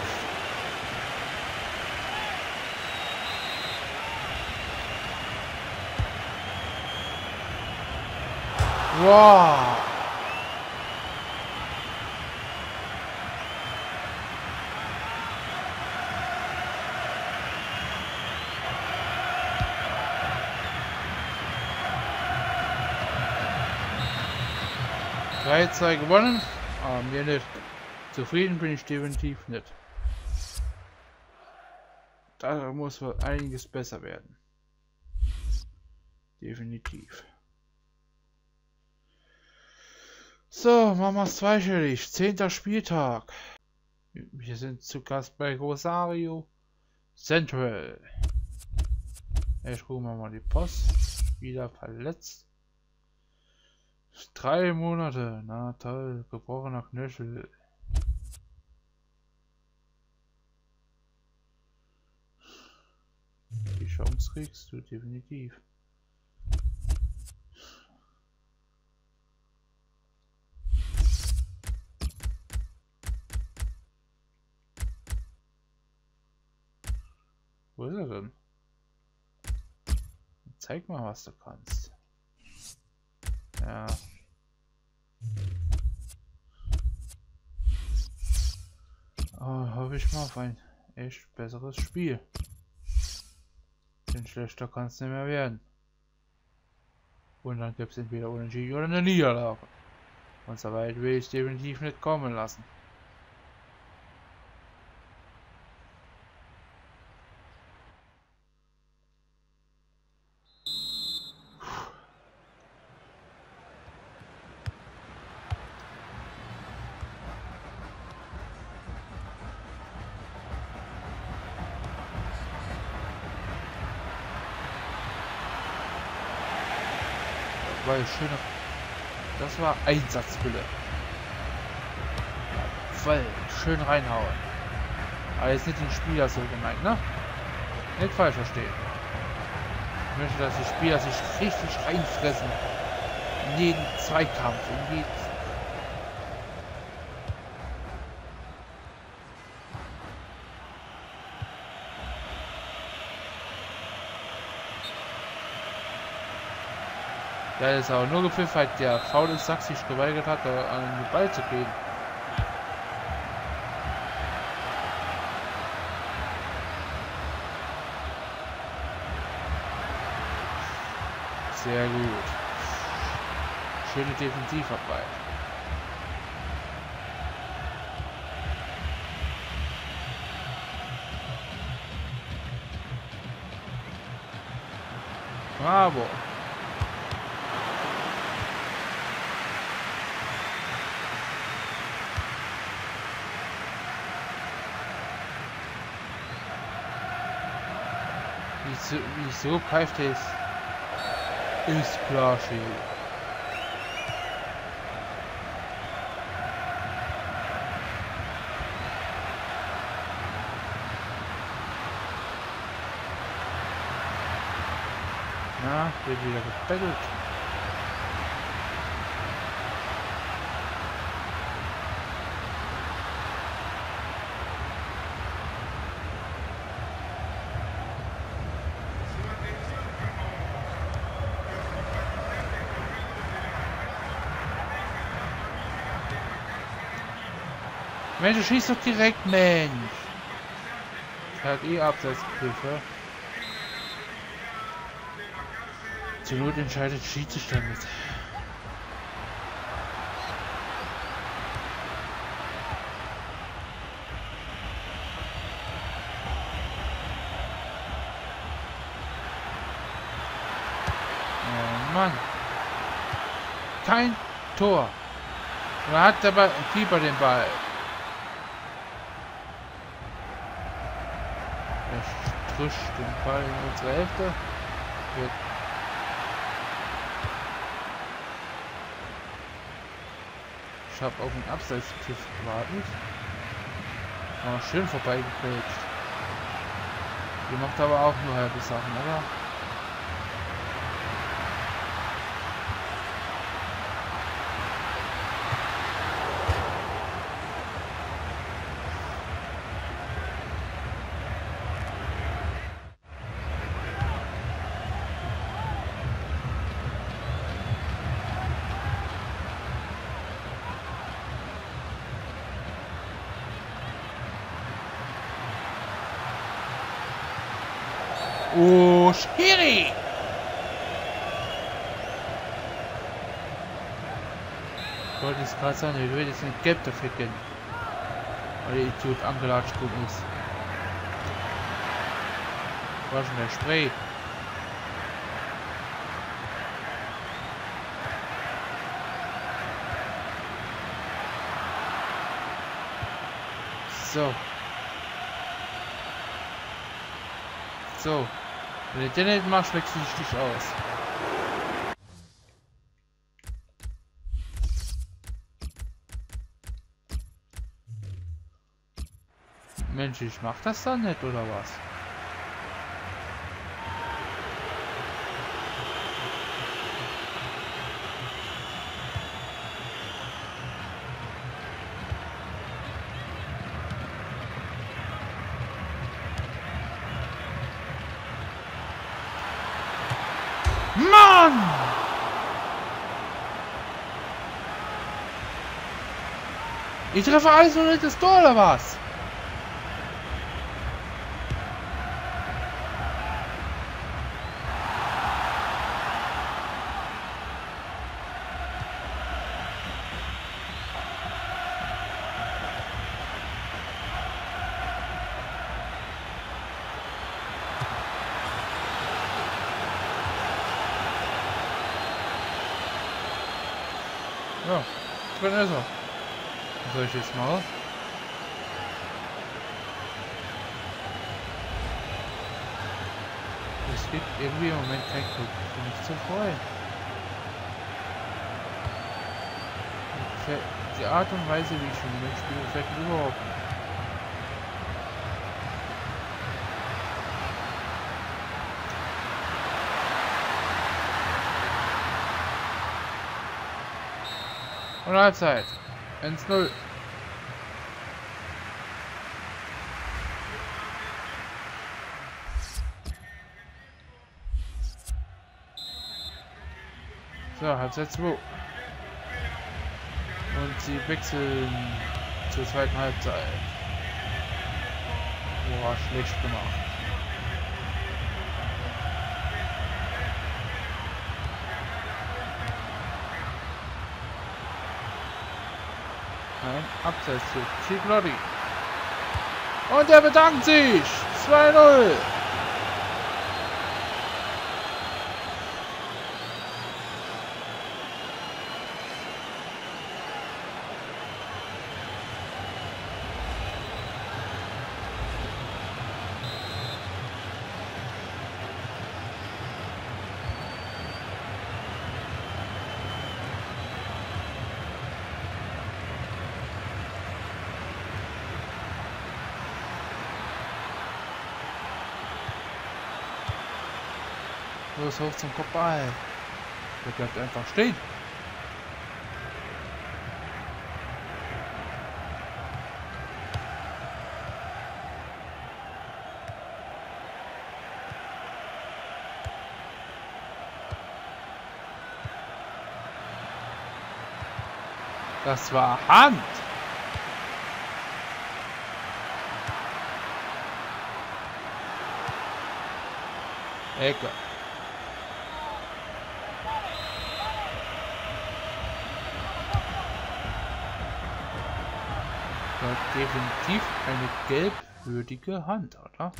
Wow. Drei, zwei gewonnen. Ah, mir nicht. Zufrieden bin ich definitiv nicht. Da muss einiges besser werden. Definitiv. So, es zweistellig. Zehnter Spieltag. Wir sind zu Gast bei Rosario Central. Ich rufe mal die Post. Wieder verletzt. Drei Monate. Na toll. Gebrochener Knöchel. Chance kriegst du definitiv. Wo ist er denn? Zeig mal, was du kannst. Ja. Oh, hoffe ich mal auf ein echt besseres Spiel. Denn schlechter kann es nicht mehr werden. Und dann gibt es entweder Unentschieden oder eine Niederlage. Und so weit will ich definitiv nicht kommen lassen. War ja schöner. Das war Einsatzwille. Voll schön reinhauen. Aber jetzt nicht den Spieler so gemeint, ne? Nicht falsch verstehen. Ich möchte, dass die Spieler sich richtig reinfressen. In jeden Zweikampf, in jeden Der ist aber nur gepfiffen, weil der faule Sack sich geweigert hat, an den Ball zu gehen. Sehr gut. Schöne Defensivarbeit. Bravo. Wieso, wieso pfeift es? Ist Schädel. Na, wird wieder gebettelt. Mensch, du schießt doch direkt, Mensch. Hat eh Abseitsgriffe. Zur Not entscheidet Schiedsrichter mit. Oh Mann. Kein Tor. Er hat dabei Keeper den Ball. Trischt den Ball in unsere Hälfte. Wird Ich habe auf den Abseitspfiff gewartet. Oh, schön vorbeigefälscht. Die macht aber auch nur halbe Sachen, oder? Oh, Schiri! Wollte es gerade sagen, ich will jetzt nicht gelb dafür gehen. Weil der Idiot angelatscht worden ist. War schon der Spray. So. So. Wenn du den nicht machst, wechsel ich dich aus. Mensch, ich mach das dann nicht, oder was? Mann! Ich treffe alles nur nicht das Tor, oder was? Ja, drin ist er. Ich jetzt machen? Es gibt irgendwie im Moment kein Glück. Ich bin nicht zu freuen. Die Art und Weise, wie ich im Moment spiele, gefällt mir überhaupt nicht. Und Halbzeit. 1-0. So, Halbzeit 2. Und sie wechseln zur zweiten Halbzeit. Boah, schlecht gemacht. Ein Abseitszug. Ciclotti. Und er bedankt sich. 2-0. Los, hoch zum Kopfball. Der bleibt einfach stehen. Das war Hand. Ecke. Definitiv eine gelbwürdige Hand, oder?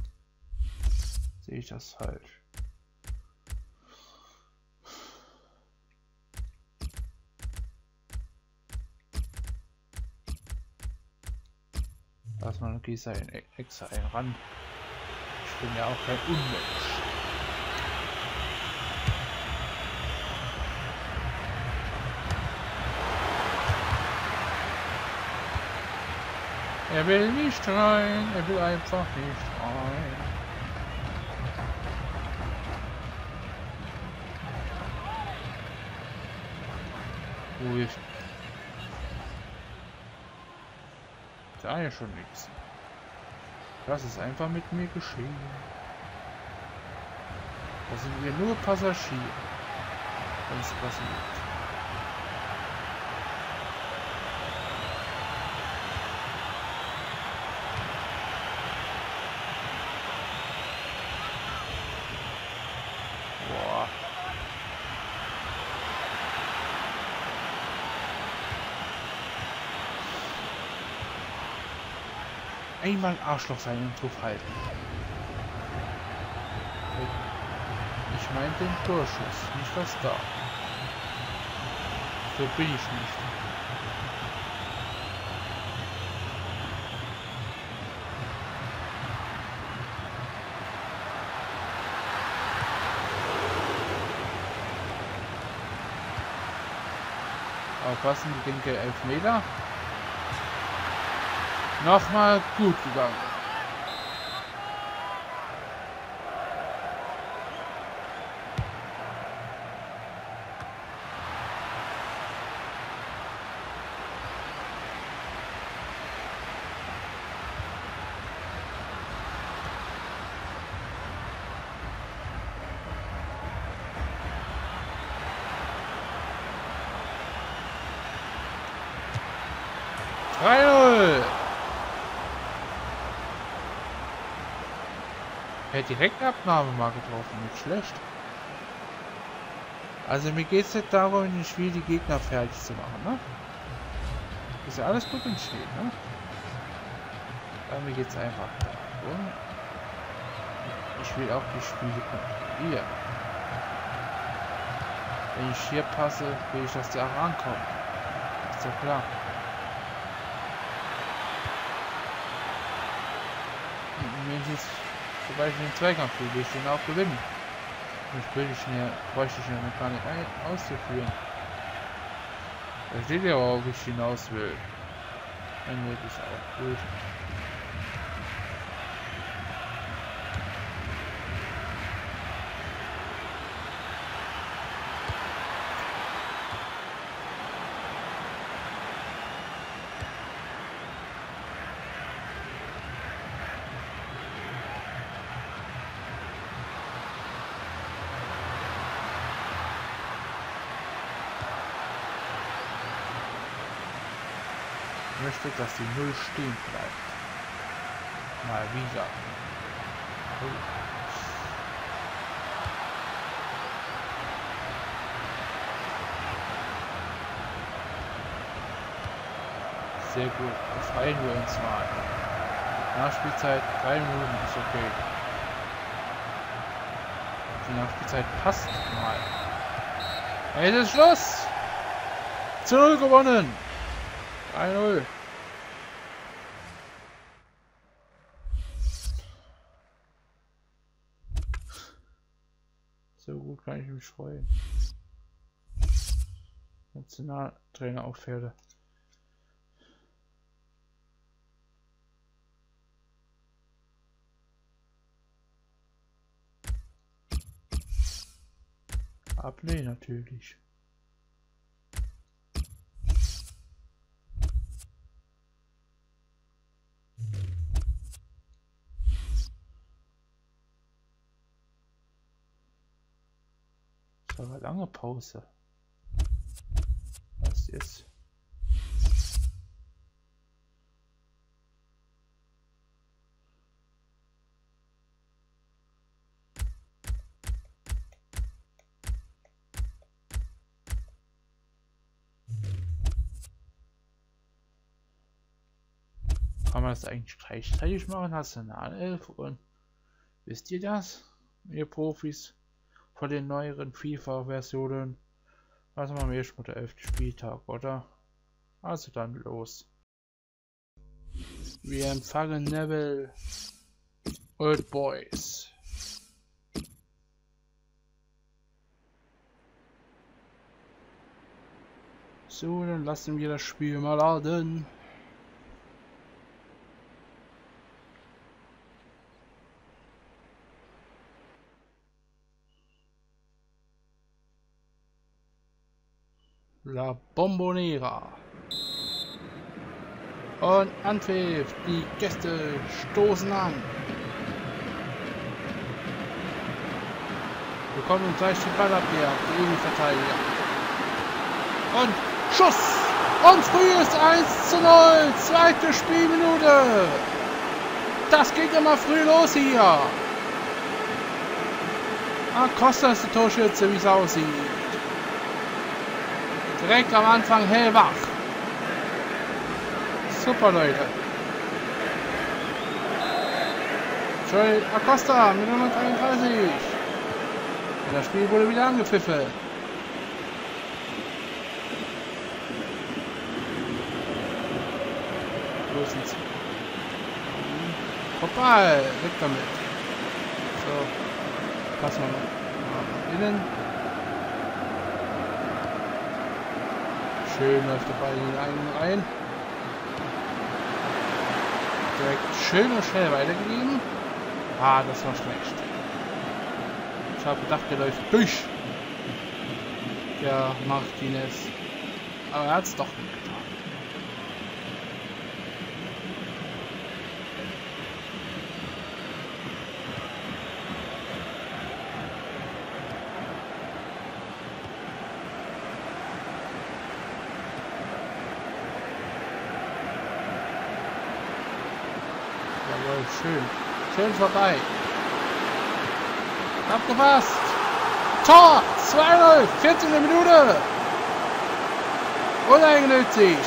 Sehe ich das falsch? Lass mal Gießer in extra einen ran. Ich bin ja auch kein Unmensch. Er will nicht rein, er will einfach nicht rein. Da ja schon nichts. Das ist einfach mit mir geschehen. Da sind wir nur Passagiere. Wenn passiert. Einmal Arschloch sein und drauf halten. Ich meine den Torschuss, nicht das da. So bin ich nicht. Aufpassen, die linke Elfmeter. Nochmal gut gegangen. Drei Per Direktabnahme mal getroffen, nicht schlecht. Also mir geht es nicht darum, in dem Spiel die Gegner fertig zu machen, ne? Ist ja alles gut entstehen, ne? Aber mir geht es einfach darum. Ich will auch die Spiele kontrollieren. Wenn ich hier passe, will ich, dass der rankommt. Ist ja klar. Mir ist Sobald ich den Zweikampf will, ich den auch gewinnen. Das will ich mir, bräuchte ich ja gar nicht ein, auszuführen. Da steht ja, worauf ich hinaus will. Dann wird es auch gut. möchte, dass die Null stehen bleibt. Mal wieder. Sehr gut. Befreien wir uns mal. Nachspielzeit 3 Minuten ist okay. Die Nachspielzeit passt mal. Es ist Schluss! Zu 0 gewonnen! 1-0. So freuen. Nationaltrainer auf Pferde. Ablehnen natürlich. Das eine Pause. Was jetzt? Kann man das eigentlich gleichzeitig machen? Arsenal-Elf und wisst ihr das, ihr Profis? Von den neueren FIFA-Versionen. Also machen wir jetzt mal der 11. Spieltag, oder? Also dann los. Wir empfangen Neville Old Boys. So, dann lassen wir das Spiel mal laden. La Bombonera. Und Anpfiff, die Gäste stoßen an. Wir kommen gleich die Ballabwehr, die Innenverteidiger. Und Schuss! Und frühes 1 zu 0, zweite Spielminute. Das geht immer früh los hier. Acosta ist der Torschütze, wie es aussieht. Direkt am Anfang hellwach. Super, Leute. Joel Acosta mit Nummer 33. Und das Spiel wurde wieder angepfiffen. Sie? Vorbei, weg damit. So, passen wir mal innen. Schön läuft der Ball in den einen rein. Direkt schön und schnell weitergegeben. Ah, das war schlecht. Ich habe gedacht, der läuft durch. Der Martinez. Aber er hat es doch nicht getan. schön. Schön vorbei. Abgepasst. Tor! 2-0. 14. Minute. Uneigennützig.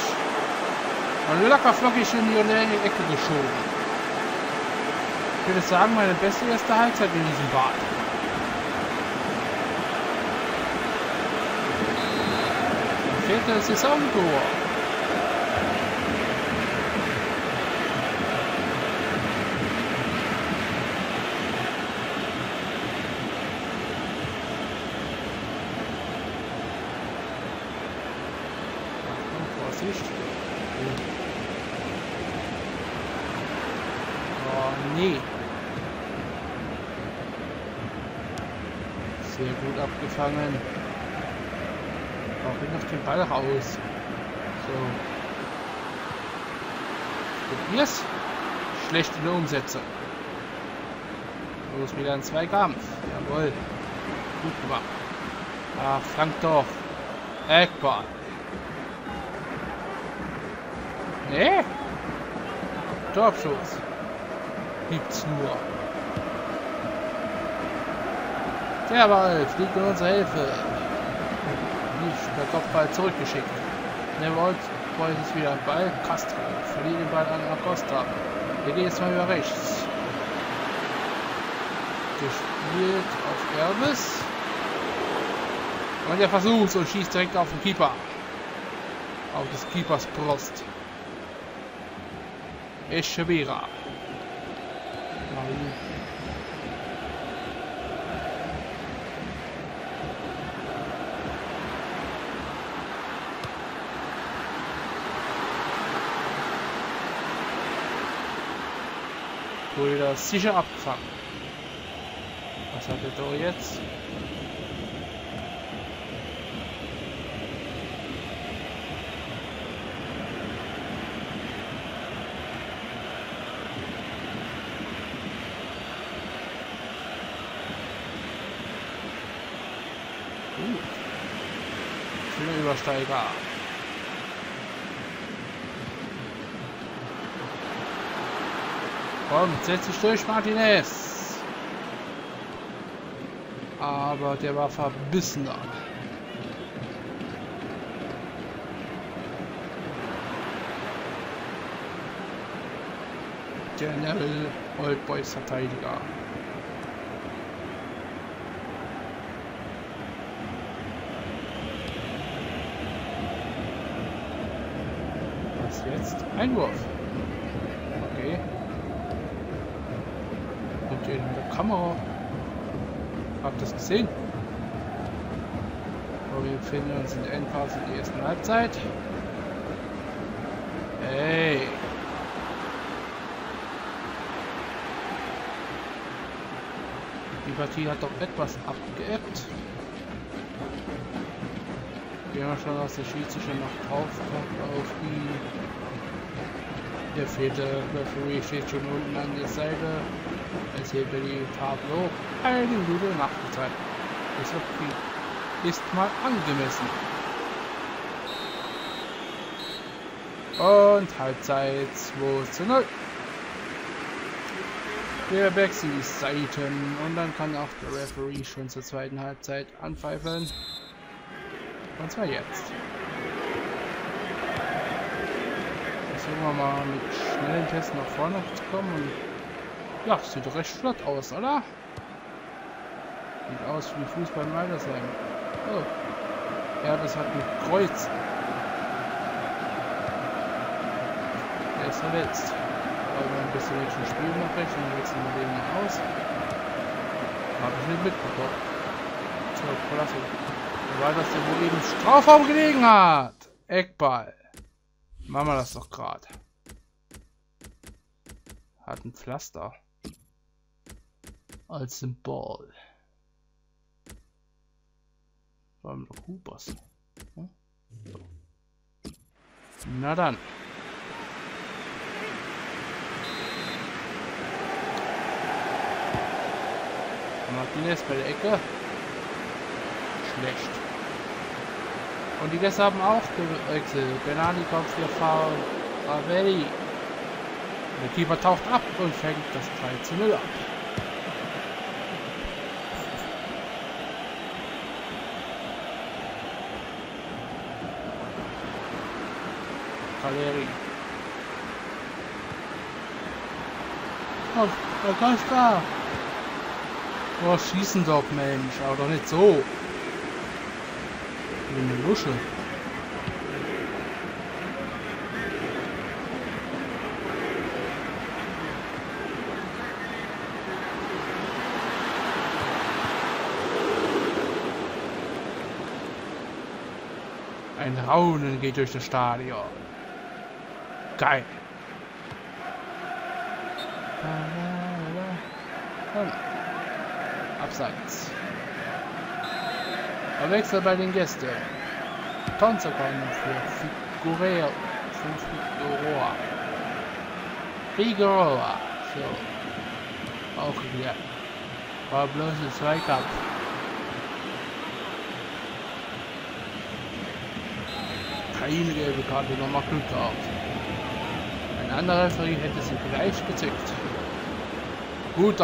Und locker flockig in die Ecke geschoben. Ich würde sagen, meine beste erste Halbzeit in diesem Bad. Viertes Saisontor. Abgefangen. Auch noch den Ball raus. So. Probier's. Schlechte Umsetzung. Los wieder ein Zweikampf. Jawohl. Gut gemacht. Ach, Frank doch. Eckball. Nee. Torabschuss. Gibt's nur. Der Ball fliegt in unsere Hilfe. Nicht per Kopfball zurückgeschickt. Nevold freut sich wieder Ball. Castro verliert den Ball an Acosta. Der geht jetzt mal über rechts. Gespielt auf Elvis. Und er versucht und schießt direkt auf den Keeper. Auf des Keepers Brust. Echeverria. er sicher abgefangen. Was hat er da jetzt? Uh. Schöner Übersteiger. Komm, setz dich durch, Martinez. Aber der war verbissener. General Old Boys Verteidiger. Was jetzt? Einwurf. Okay. Und in der Kamera. Habt ihr das gesehen? Aber wir befinden uns in der Endphase der ersten Halbzeit. Hey. Die Partie hat doch etwas abgeebbt. Wir haben schon, dass der Schiedsrichter noch drauf auf die. Der vierte Referee steht schon unten an der Seite. Jetzt hebt er die Tableau. Eine Minute Nachtzeit. Ist okay. Ist mal angemessen. Und Halbzeit 2 zu 0. Wir wechseln die Seiten und dann kann auch der Referee schon zur zweiten Halbzeit anpfeifen. Und zwar jetzt. Versuchen wir mal mit schnellen Tests nach vorne zu kommen und ja, sieht recht flott aus, oder? Sieht aus wie Fußball in Altersheim. Oh. Ja, das hat ein Kreuz. Er ist verletzt aber ein bisschen schon Spiel noch rechts und wechseln wir den mal aus. Habe ich nicht mitbekommen. So, Verlassung. Weil das der wohl eben Strafraum gelegen hat. Eckball. Machen wir das doch gerade. Hat ein Pflaster. Als Symbol. Vor allem der Hubers. Hm? So. Na dann. Martinez bei der Ecke. Schlecht. Und die Gäste haben auch gewechselt. Benani kommt für Ravelli. Der Keeper taucht ab und fängt das 3 zu 0 ab. Caleri. Oh, Costa. Oh, schießen doch, Mensch. Aber doch nicht so. Wie eine Lusche. Ein Raunen geht durch das Stadion. Geil. Abseits. Wechsel bei den Gästen. Tonzer für Figueroa. Für Figueroa. Figueroa. So. Auch geklärt. War bloß ein Zweikampf. Keine gelbe Karte, nochmal Glück gehabt. Ein anderer Referee hätte sie gleich gezückt. Gut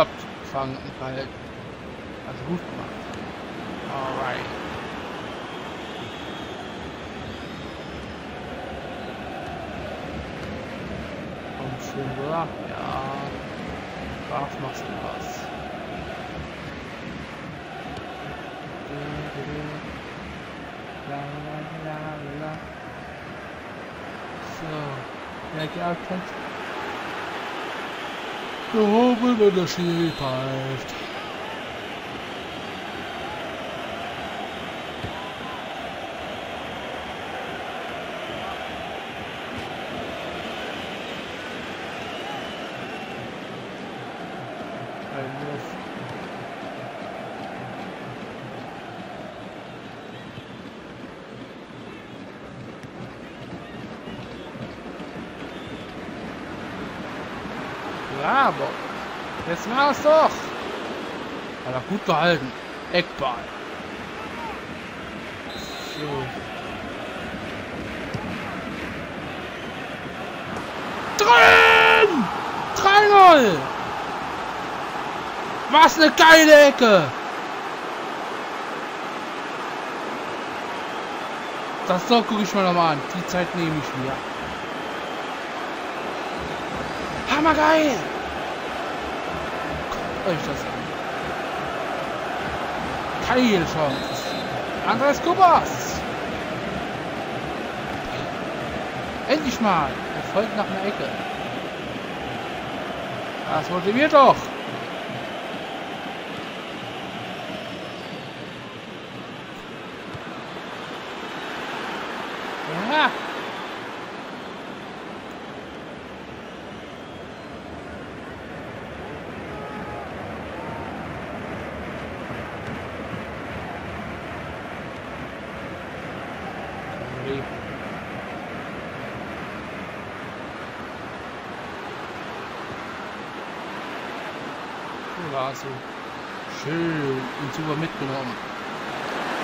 abgefangen und gehalten. Also gut gemacht. Alright. Komm schön rüber. Ja. Brav machst du was. La, la, la, la. So. Ja, die Abstand. Gehoben, wenn der Schiri pfeift. Bravo. Das war's doch. Hat er gut gehalten. Eckball. So. Drin! 3-0! Was eine geile Ecke! Das so gucke ich mal nochmal an. Die Zeit nehme ich mir. Hammergeil! Euch das an. Geil schon. Andres Kubas! Endlich mal! Er folgt nach einer Ecke. Das motiviert doch! war so schön und super mitgenommen.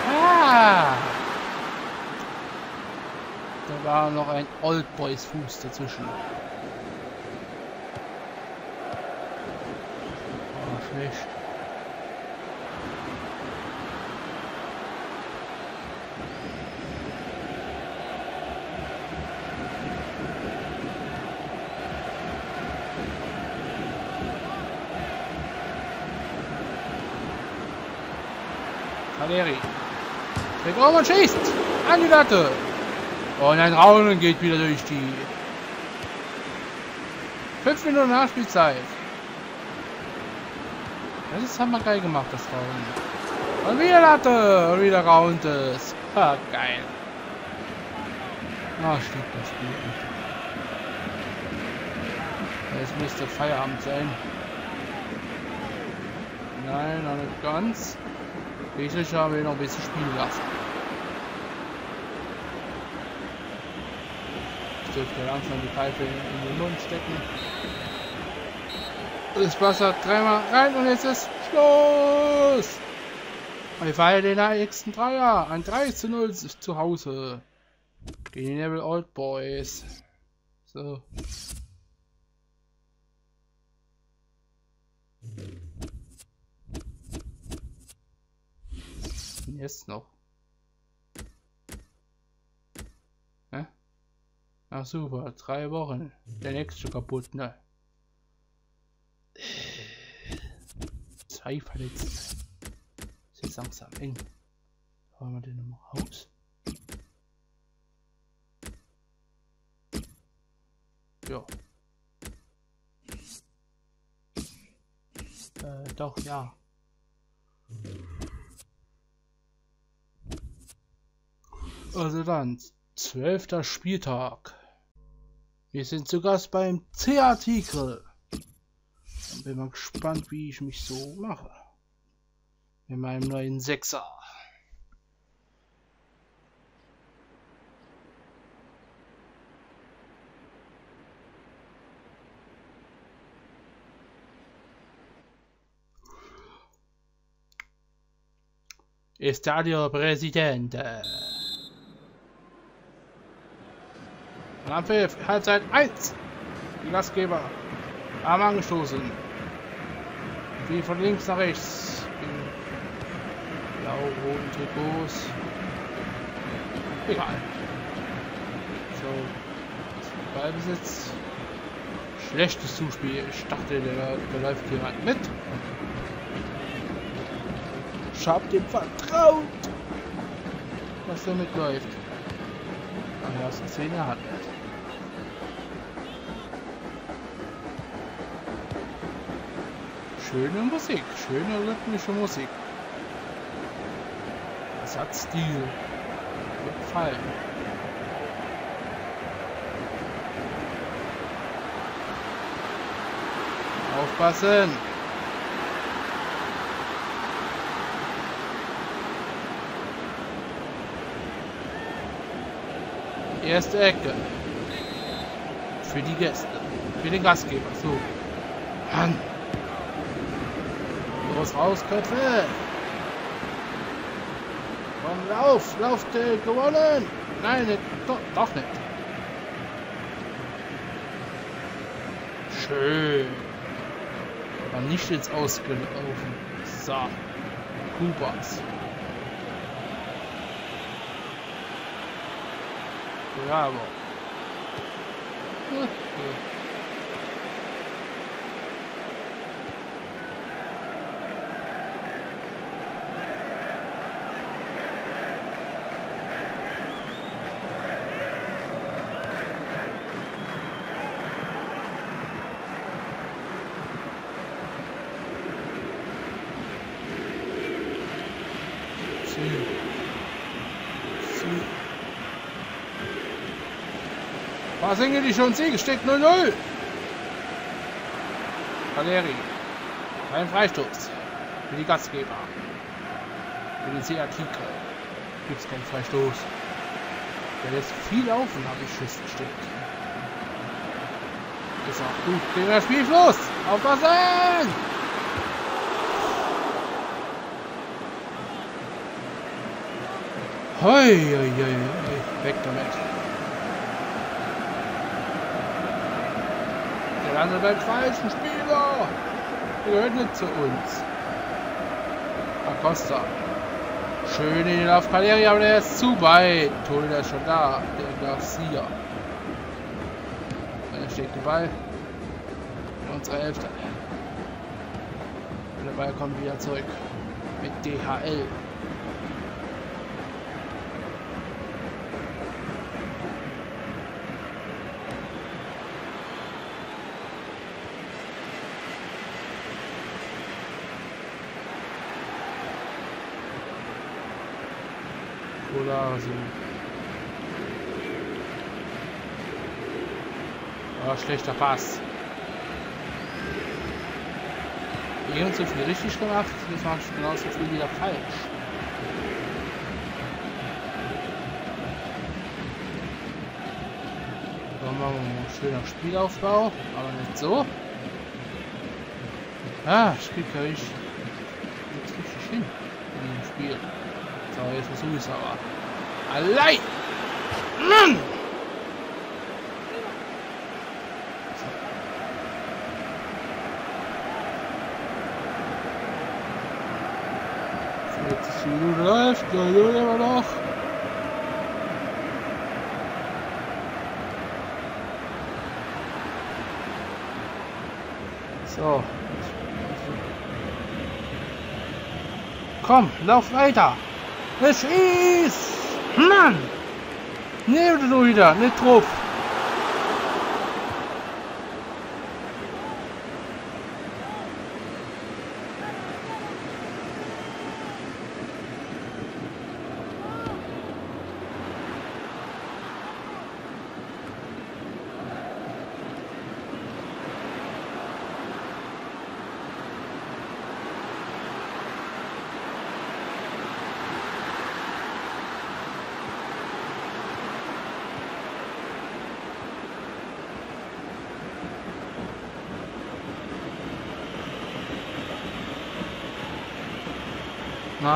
Ah! Da war noch ein Old Boys Fuß dazwischen. Oh, schlecht. Valeri. Der Graumann schießt. An die Latte. Und ein Raunen geht wieder durch die. Fünf Minuten Nachspielzeit. Das haben wir geil gemacht, das Raunen. Und wieder Latte. Und wieder raunt es. Ha, geil. Na, steht das Spiel. Jetzt müsste Feierabend sein. Nein, noch nicht ganz. Friedrich haben wir noch ein bisschen spielen lassen. Dürfte langsam die Pfeife in den Mund stecken. Das Wasser dreimal rein und jetzt ist Schluss! Wir feiern den nächsten Dreier. Ein 3 zu 0 zu Hause. Gegen Neville Old Boys. So. jetzt noch? Ach super, drei Wochen. Der nächste kaputt, ne? Zwei Verletzte. Ist langsam eng. Wollen wir den nochmal raus? Ja. Äh, doch, ja. Also dann, zwölfter Spieltag. Wir sind zu Gast beim C-Artikel. Dann bin mal gespannt, wie ich mich so mache. Mit meinem neuen Sechser. Estadio Presidente. Anpfiff, Halbzeit 1. Die Gastgeber haben angestoßen. Wie von links nach rechts. Blau-roten Trikots. Egal. So. Ballbesitz. Schlechtes Zuspiel. Ich dachte, der, der läuft jemand mit. Ich hab dem vertraut, dass er mitläuft. Aber er ist 10 hat. Schöne Musik, schöne rhythmische Musik. Das hat Stil. Mir gefallen. Aufpassen! Erste Ecke. Für die Gäste. Für den Gastgeber. So. Mann. Raus, Köpfe! Komm, lauf! Lauf! Gewonnen! Nein, nicht, doch, doch nicht. Schön. Aber nicht jetzt ausgelaufen. So. Kubas. Bravo. Okay. Singe die schon Sieg, steht 0-0. Valeri. Kein Freistoß. Für die Gastgeber. Für die Seatike gibt es keinen Freistoß. Der lässt viel laufen, habe ich festgestellt. Ist auch gut. Gegen das Spielfluss. Aufpassen! Hoi, hoi, hoi, weg damit. Landet beim falschen Spieler. Der gehört nicht zu uns. Acosta. Schön in den Lauf Caleri, aber der ist zu weit. Torhüter ist schon da. Der Garcia. Da steht der Ball. In unserer. Und der Ball kommt wieder zurück. Mit DHL. So. Oh, schlechter Pass. Wir haben so viel richtig gemacht, jetzt machen wir genauso viel wieder falsch. Dann machen wir mal ein schöner Spielaufbau, aber nicht so. Ah, ich krieg ja richtig, richtig hin in dem Spiel. Aber. Allein! Mann! Minuten läuft, da immer noch. So. Komm, lauf weiter. Es ist... Mann! Nee, du wieder, nicht drauf.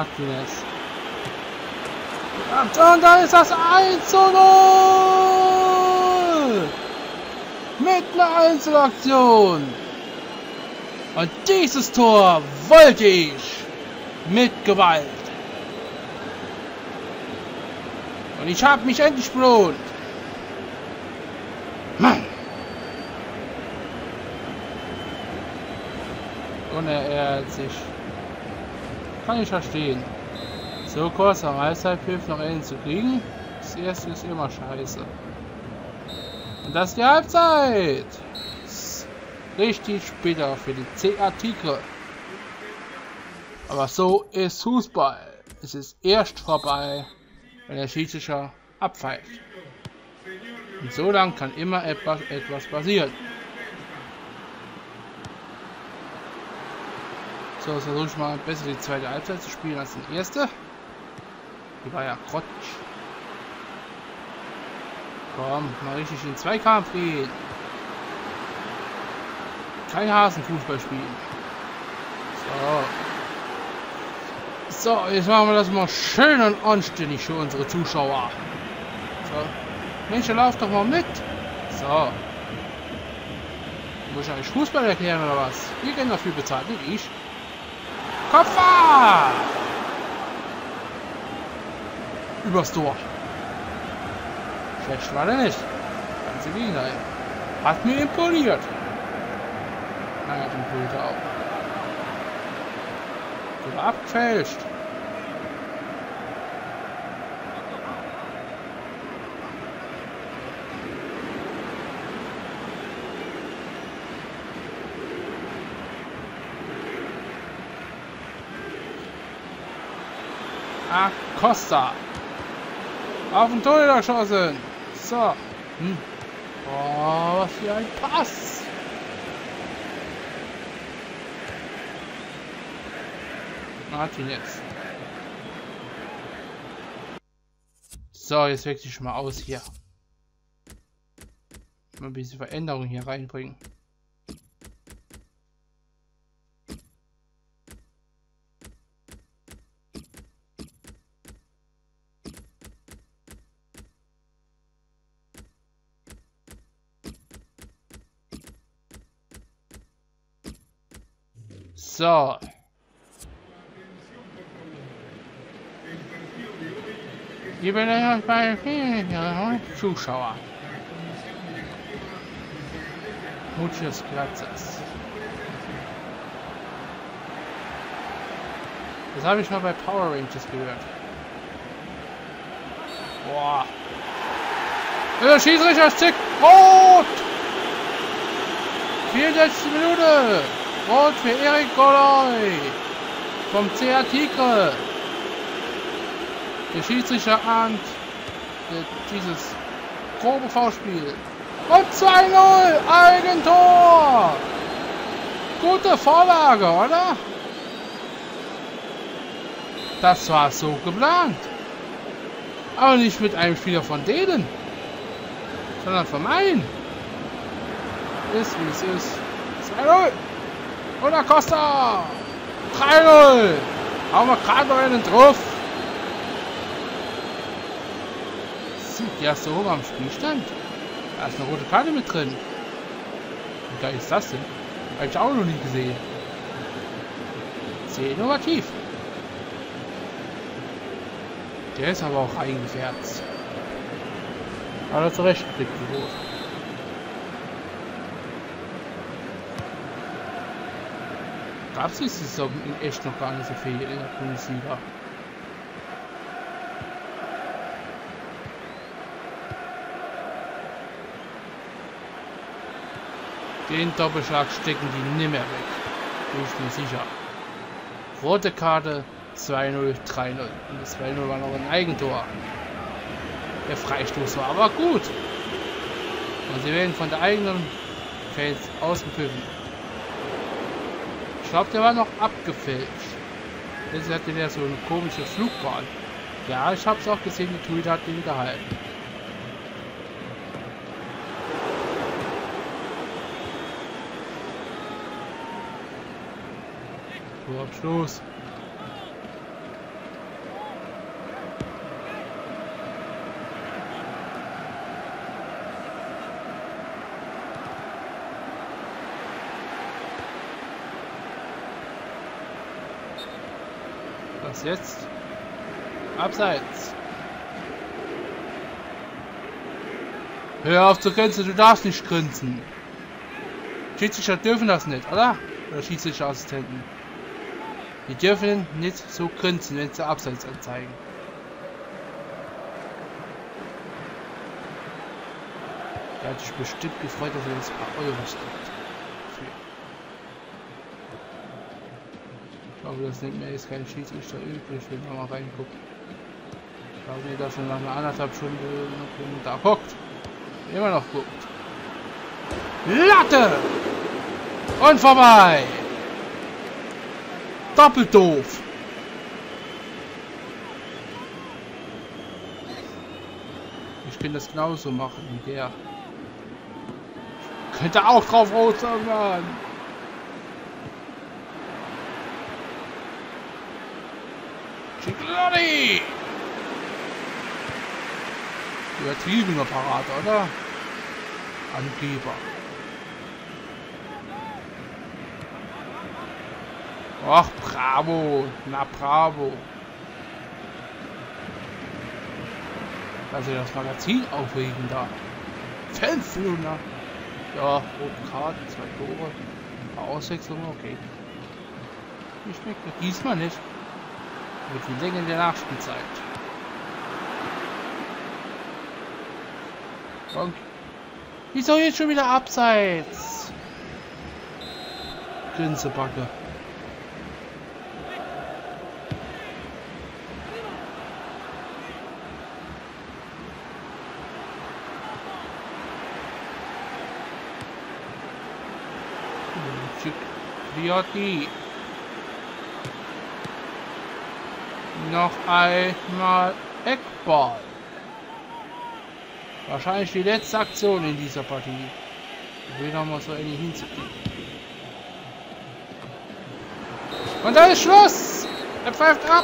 Martinez. Und da ist das 1 zu 0! Mit einer Einzelaktion! Und dieses Tor wollte ich mit Gewalt. Und ich habe mich endlich belohnt. Mann! Sich. Kann ich verstehen. So kurz am Halbzeitpfiff noch einen zu kriegen, das erste ist immer scheiße. Und das ist die Halbzeit! Richtig bitter für die C-Artikel. Aber so ist Fußball. Es ist erst vorbei, wenn der Schiedsrichter abpfeift. Und so lang kann immer etwas, etwas passieren. So, jetzt versuche ich mal besser die zweite Halbzeit zu spielen als die erste. Die war ja grottig. Komm, mal richtig in den Zweikampf gehen. Kein Hasenfußball spielen. So. So, jetzt machen wir das mal schön und anständig für unsere Zuschauer. So. Mensch, lauf doch mal mit. So. Muss ich eigentlich Fußball erklären oder was? Wir gehen dafür bezahlt, nicht ich. Kopfball! Übers Tor. Schlecht war der nicht. Ganz im Gegenteil. Hat mir imponiert. Naja, den Pulter auch. Wurde abgefälscht. Acosta. Auf den Torhüter geschossen. So. Hm. Oh, was für ein Pass. Martinez. So, jetzt wechsle ich mal aus hier. Mal ein bisschen Veränderung hier reinbringen. So. Ich bin ja bei vielen Zuschauer. Muchas gracias. Das habe ich mal bei Power Rangers gehört. Boah. Der Schiedsrichter ist Rot! 64 Minute! Rot für Erik Goloy vom CR Tigre. Der Schiedsrichter ahnt dieses grobe V-Spiel. Und 2-0 Eigentor. Gute Vorlage, oder? Das war so geplant. Aber nicht mit einem Spieler von denen, sondern von meinen. Ist wie es ist. 2-0. Und Acosta! 3-0! Haben wir gerade noch einen drauf. Sieht ja so am Spielstand. Da ist eine rote Karte mit drin. Wie geil ist das denn? Habe ich auch noch nie gesehen. Sehr innovativ. Der ist aber auch eingefärbt. Hat er zurechtgekriegt, die Rot. Gab es die Saison in echt noch gar nicht so viel in der Bundesliga. Den Doppelschlag stecken die nimmer weg. Bin ich mir sicher. Rote Karte 2-0, 3-0. Und das 2-0 war noch ein Eigentor. Der Freistoß war aber gut. Und sie werden von der eigenen Fans ausgepfiffen glaube, der war noch abgefälscht. Jetzt hatte der so eine komische Flugbahn. Ja, ich habe es auch gesehen, die Tweet hat den gehalten. Abschluss. Jetzt? Abseits. Hör auf zu grinsen, du darfst nicht grinsen. Schiedsrichter dürfen das nicht, oder? Oder Schiedsrichterassistenten. Die dürfen nicht so grinsen, wenn sie Abseits anzeigen. Der hat sich bestimmt gefreut, dass er jetzt ein paar Euro kriegt. glaube, das nimmt mir jetzt kein Schiedsrichter übrig, wenn man mal reinguckt. Ich glaube mir, dass er nach einer anderthalb Stunden da guckt. Immer noch guckt. Latte! Und vorbei! Doppelt doof! Ich kann das genauso machen wie der. Könnte auch drauf rot sein, Lodi! Übertriebener Parat, oder? Angeber. Ach, bravo. Na, bravo. Also das Magazin aufregen da. Fanführer. Ja, roten Karten, zwei Tore. Auswechslung, okay. Ich schmeckt diesmal nicht. Mit die Länge der Nachspielzeit. Und wieso jetzt schon wieder abseits? Grinsebacke. Viotti. Noch einmal Eckball. Wahrscheinlich die letzte Aktion in dieser Partie. Ich will noch mal so ähnlich hinzukriegen. Und da ist Schluss! Er pfeift ab!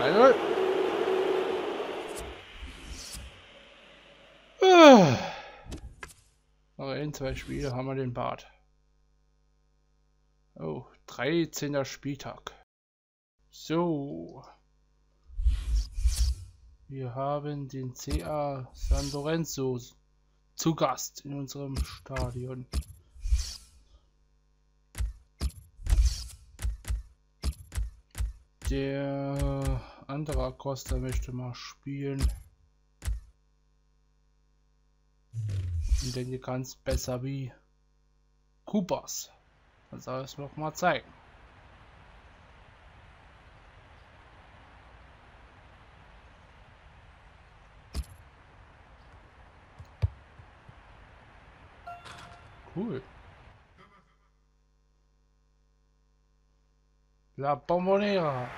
3-0. Aber in zwei Spiele haben wir den Bart. Oh, 13. Spieltag. So. Wir haben den CA San Lorenzo zu Gast in unserem Stadion. Der andere Costa möchte mal spielen. Ich denke ganz besser wie Coopers. Das soll es noch mal zeigen. Cool. La Bombonera.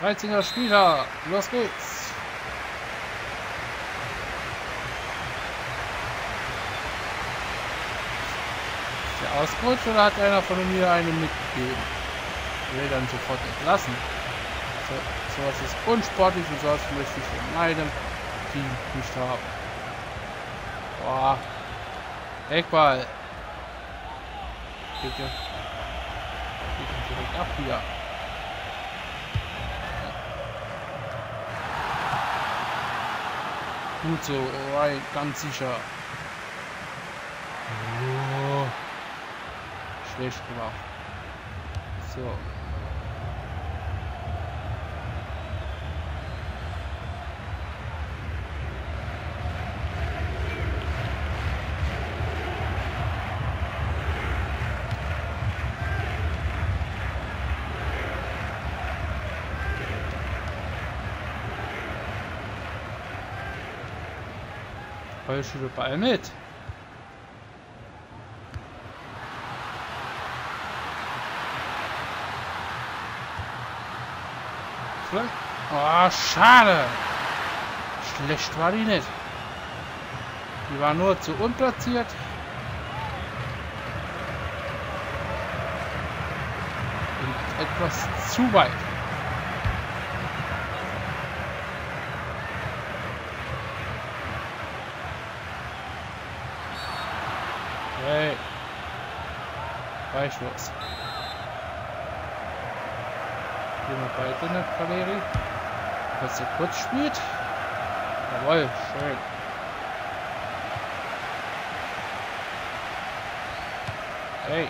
13er Spieler. Los geht's. Ausgerutscht oder hat einer von mir einen mitgegeben? Will dann sofort entlassen. So, sowas ist unsportlich und sowas möchte ich in meinem Team nicht haben. Boah. Eckball. Ja. Geht ja direkt ab hier. Gut so, right, ganz sicher. Schlecht gemacht. So. Rollschuhe Ball mit. Schade. Schlecht war die nicht. Die war nur zu unplatziert. Und etwas zu weit. Hey. Freistoß. Gehen wir weiter nach Valeri. Dass er kurz spielt. Jawohl, schön. Hey.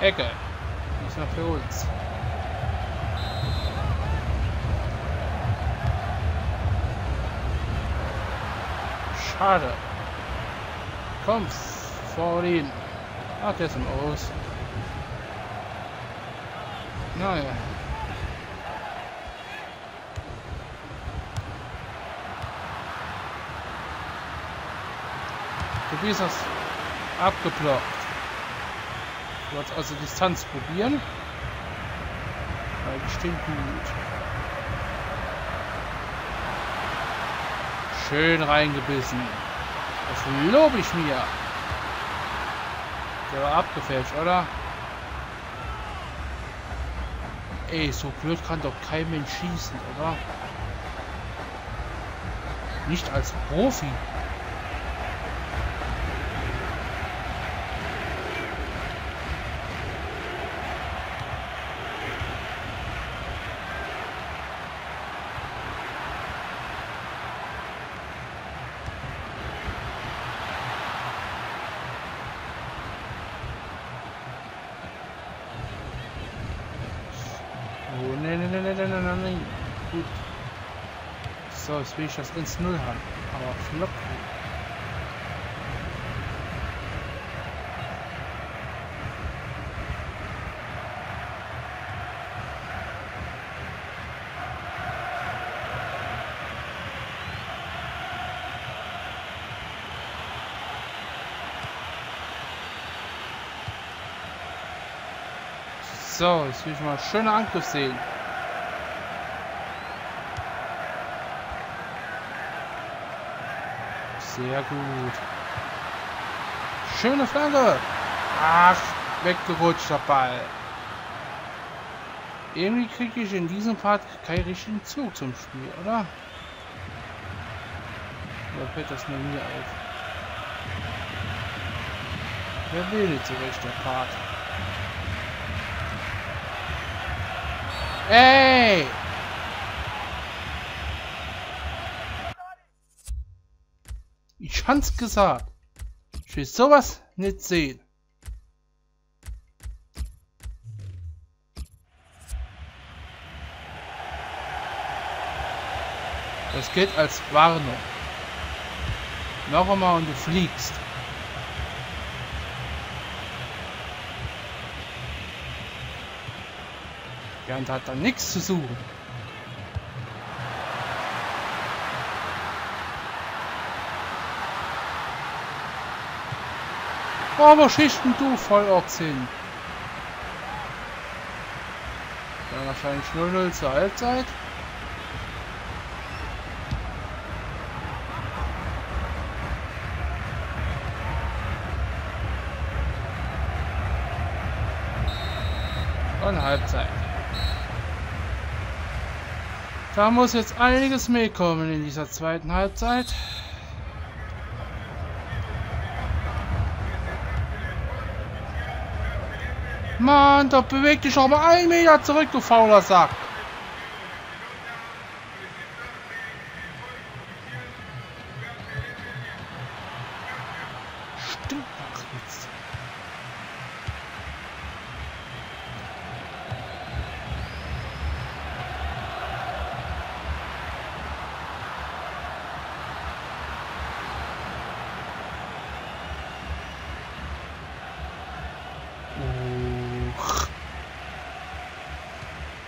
Ecke. Noch für uns. Schade. Komm, vor ihn. Ach, der ist im Aus. Naja. Du bist das abgeblockt. Du wolltest also Distanz probieren. Weil die stehen gut. Schön reingebissen. Das lobe ich mir. Der war abgefälscht, oder? Ey, so blöd kann doch kein Mensch schießen, oder? Nicht als Profi. Jetzt will ich das 1-0 haben. Aber flop. So, jetzt will ich mal schöne Angriff sehen. Sehr gut. Schöne Flanke. Ach, weggerutschter Ball. Irgendwie kriege ich in diesem Part keinen richtigen Zug zum Spiel, oder? Oder fällt das nur mir auf? Wer will nicht so recht der Part? Ey! Hab's gesagt. Ich will sowas nicht sehen. Das geht als Warnung. Noch einmal und du fliegst. Bernd hat da nichts zu suchen. Oh, denn du Vollorts hin? Dann wahrscheinlich 0-0 zur Halbzeit. Und Halbzeit. Da muss jetzt einiges mehr kommen in dieser zweiten Halbzeit. Mann, da bewegt dich aber ein Meter zurück, du fauler Sack.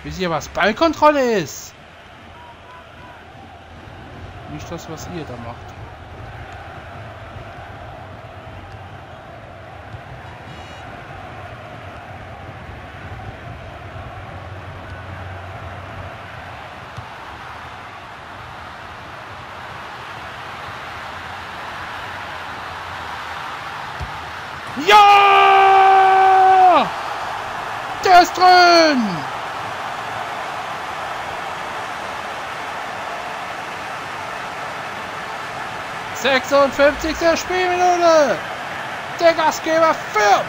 Wisst ihr, was Ballkontrolle ist? Nicht das, was ihr da macht. Ja! Der ist drin! 56. Spielminute. Der Gastgeber führt.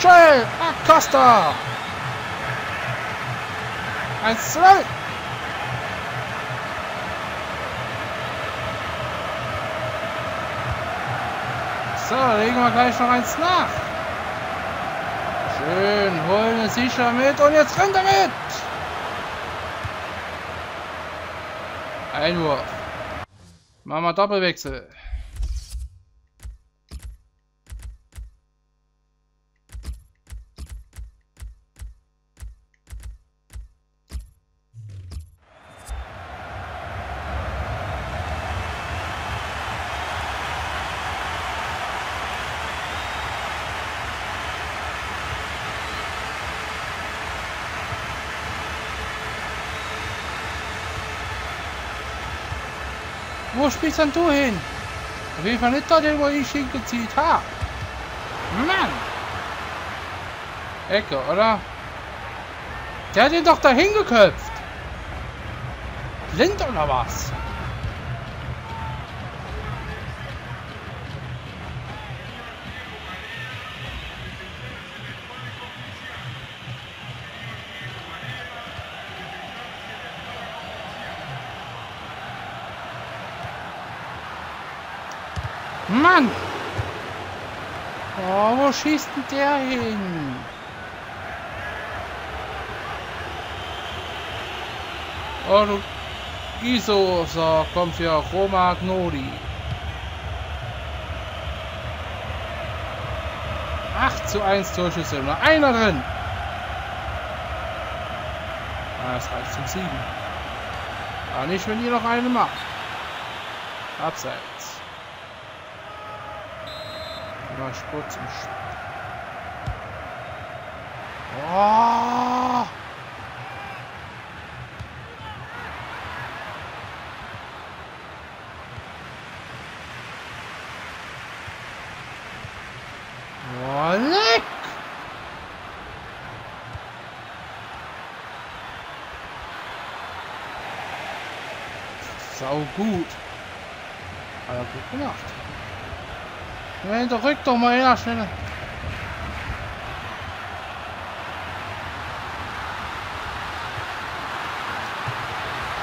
Joel Acosta. 1 2. So, legen wir gleich noch eins nach. Schön, holen es sicher mit und jetzt rennt er mit. Einwurf. Machen wir Doppelwechsel. Spielst denn du hin? Auf jeden Fall nicht dort, wo ich hingezielt habe. Mann! Ecke, oder? Der hat ihn doch dahin geköpft. Blind oder was? Schießt denn der hin? Oh, du Iso, so, kommt für Roma Gnodi. 8 zu 1 Torschüsse, nur einer drin. Ah, das reicht zum Siegen. Aber nicht, wenn ihr noch eine macht. Abseits. Mal Sport zum Sch oh! Oh! Sau gut. Aber gut gemacht. Nee, doch rück doch mal her, schneller.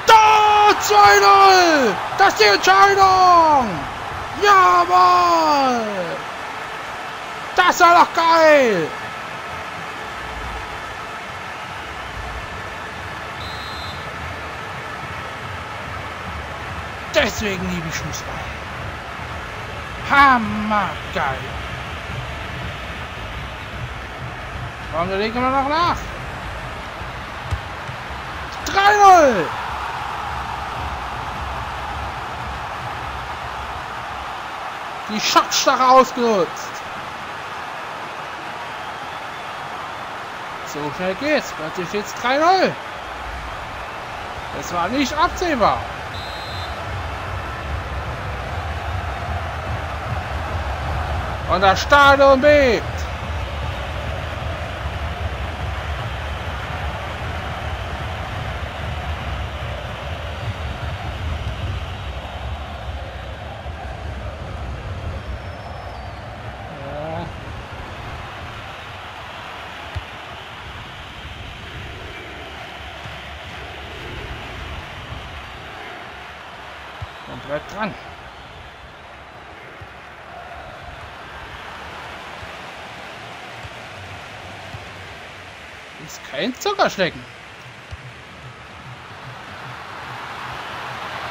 Da! 2-0! Das ist die Entscheidung! Jawohl! Das war doch geil! Deswegen liebe ich Fußball. Hammergeil. Wir legen wir noch nach. 3-0. Die Schockstarre ausgenutzt. So schnell geht's. Plötzlich steht's 3-0. Das war nicht absehbar. Und das Stadion bebt. Und bleibt dran. Ist kein Zuckerschlecken.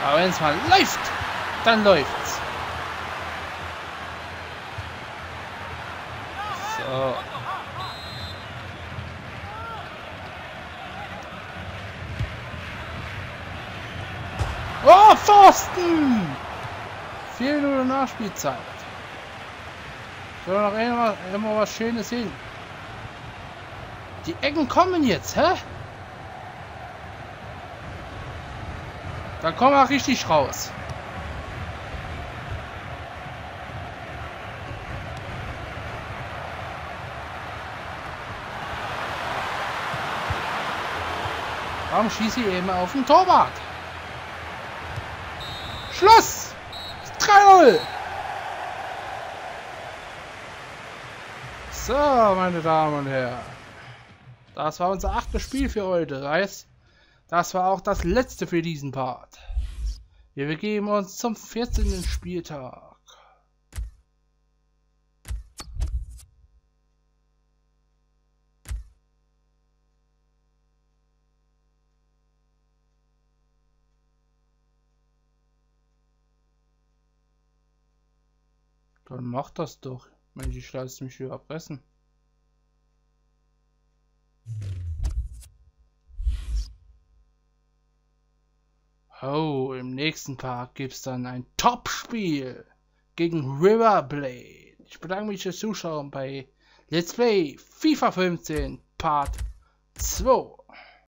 Aber wenn es mal läuft, dann läuft's. So. Oh, Pfosten! Vier Minuten Nachspielzeit. Soll noch immer, immer was Schönes hin. Die Ecken kommen jetzt, hä? Dann kommen wir richtig raus. Warum schieße ich eben auf den Torwart? Schluss! 3-0! So, meine Damen und Herren. Das war unser achtes Spiel für heute. Heißt, das war auch das letzte für diesen Part. Wir begeben uns zum 14. Spieltag. Dann mach das doch. Mensch, ich lasse mich überpressen. Oh, im nächsten Part gibt es dann ein Top-Spiel gegen Riverblade. Ich bedanke mich fürs Zuschauen bei Let's Play FIFA 15 Part 2.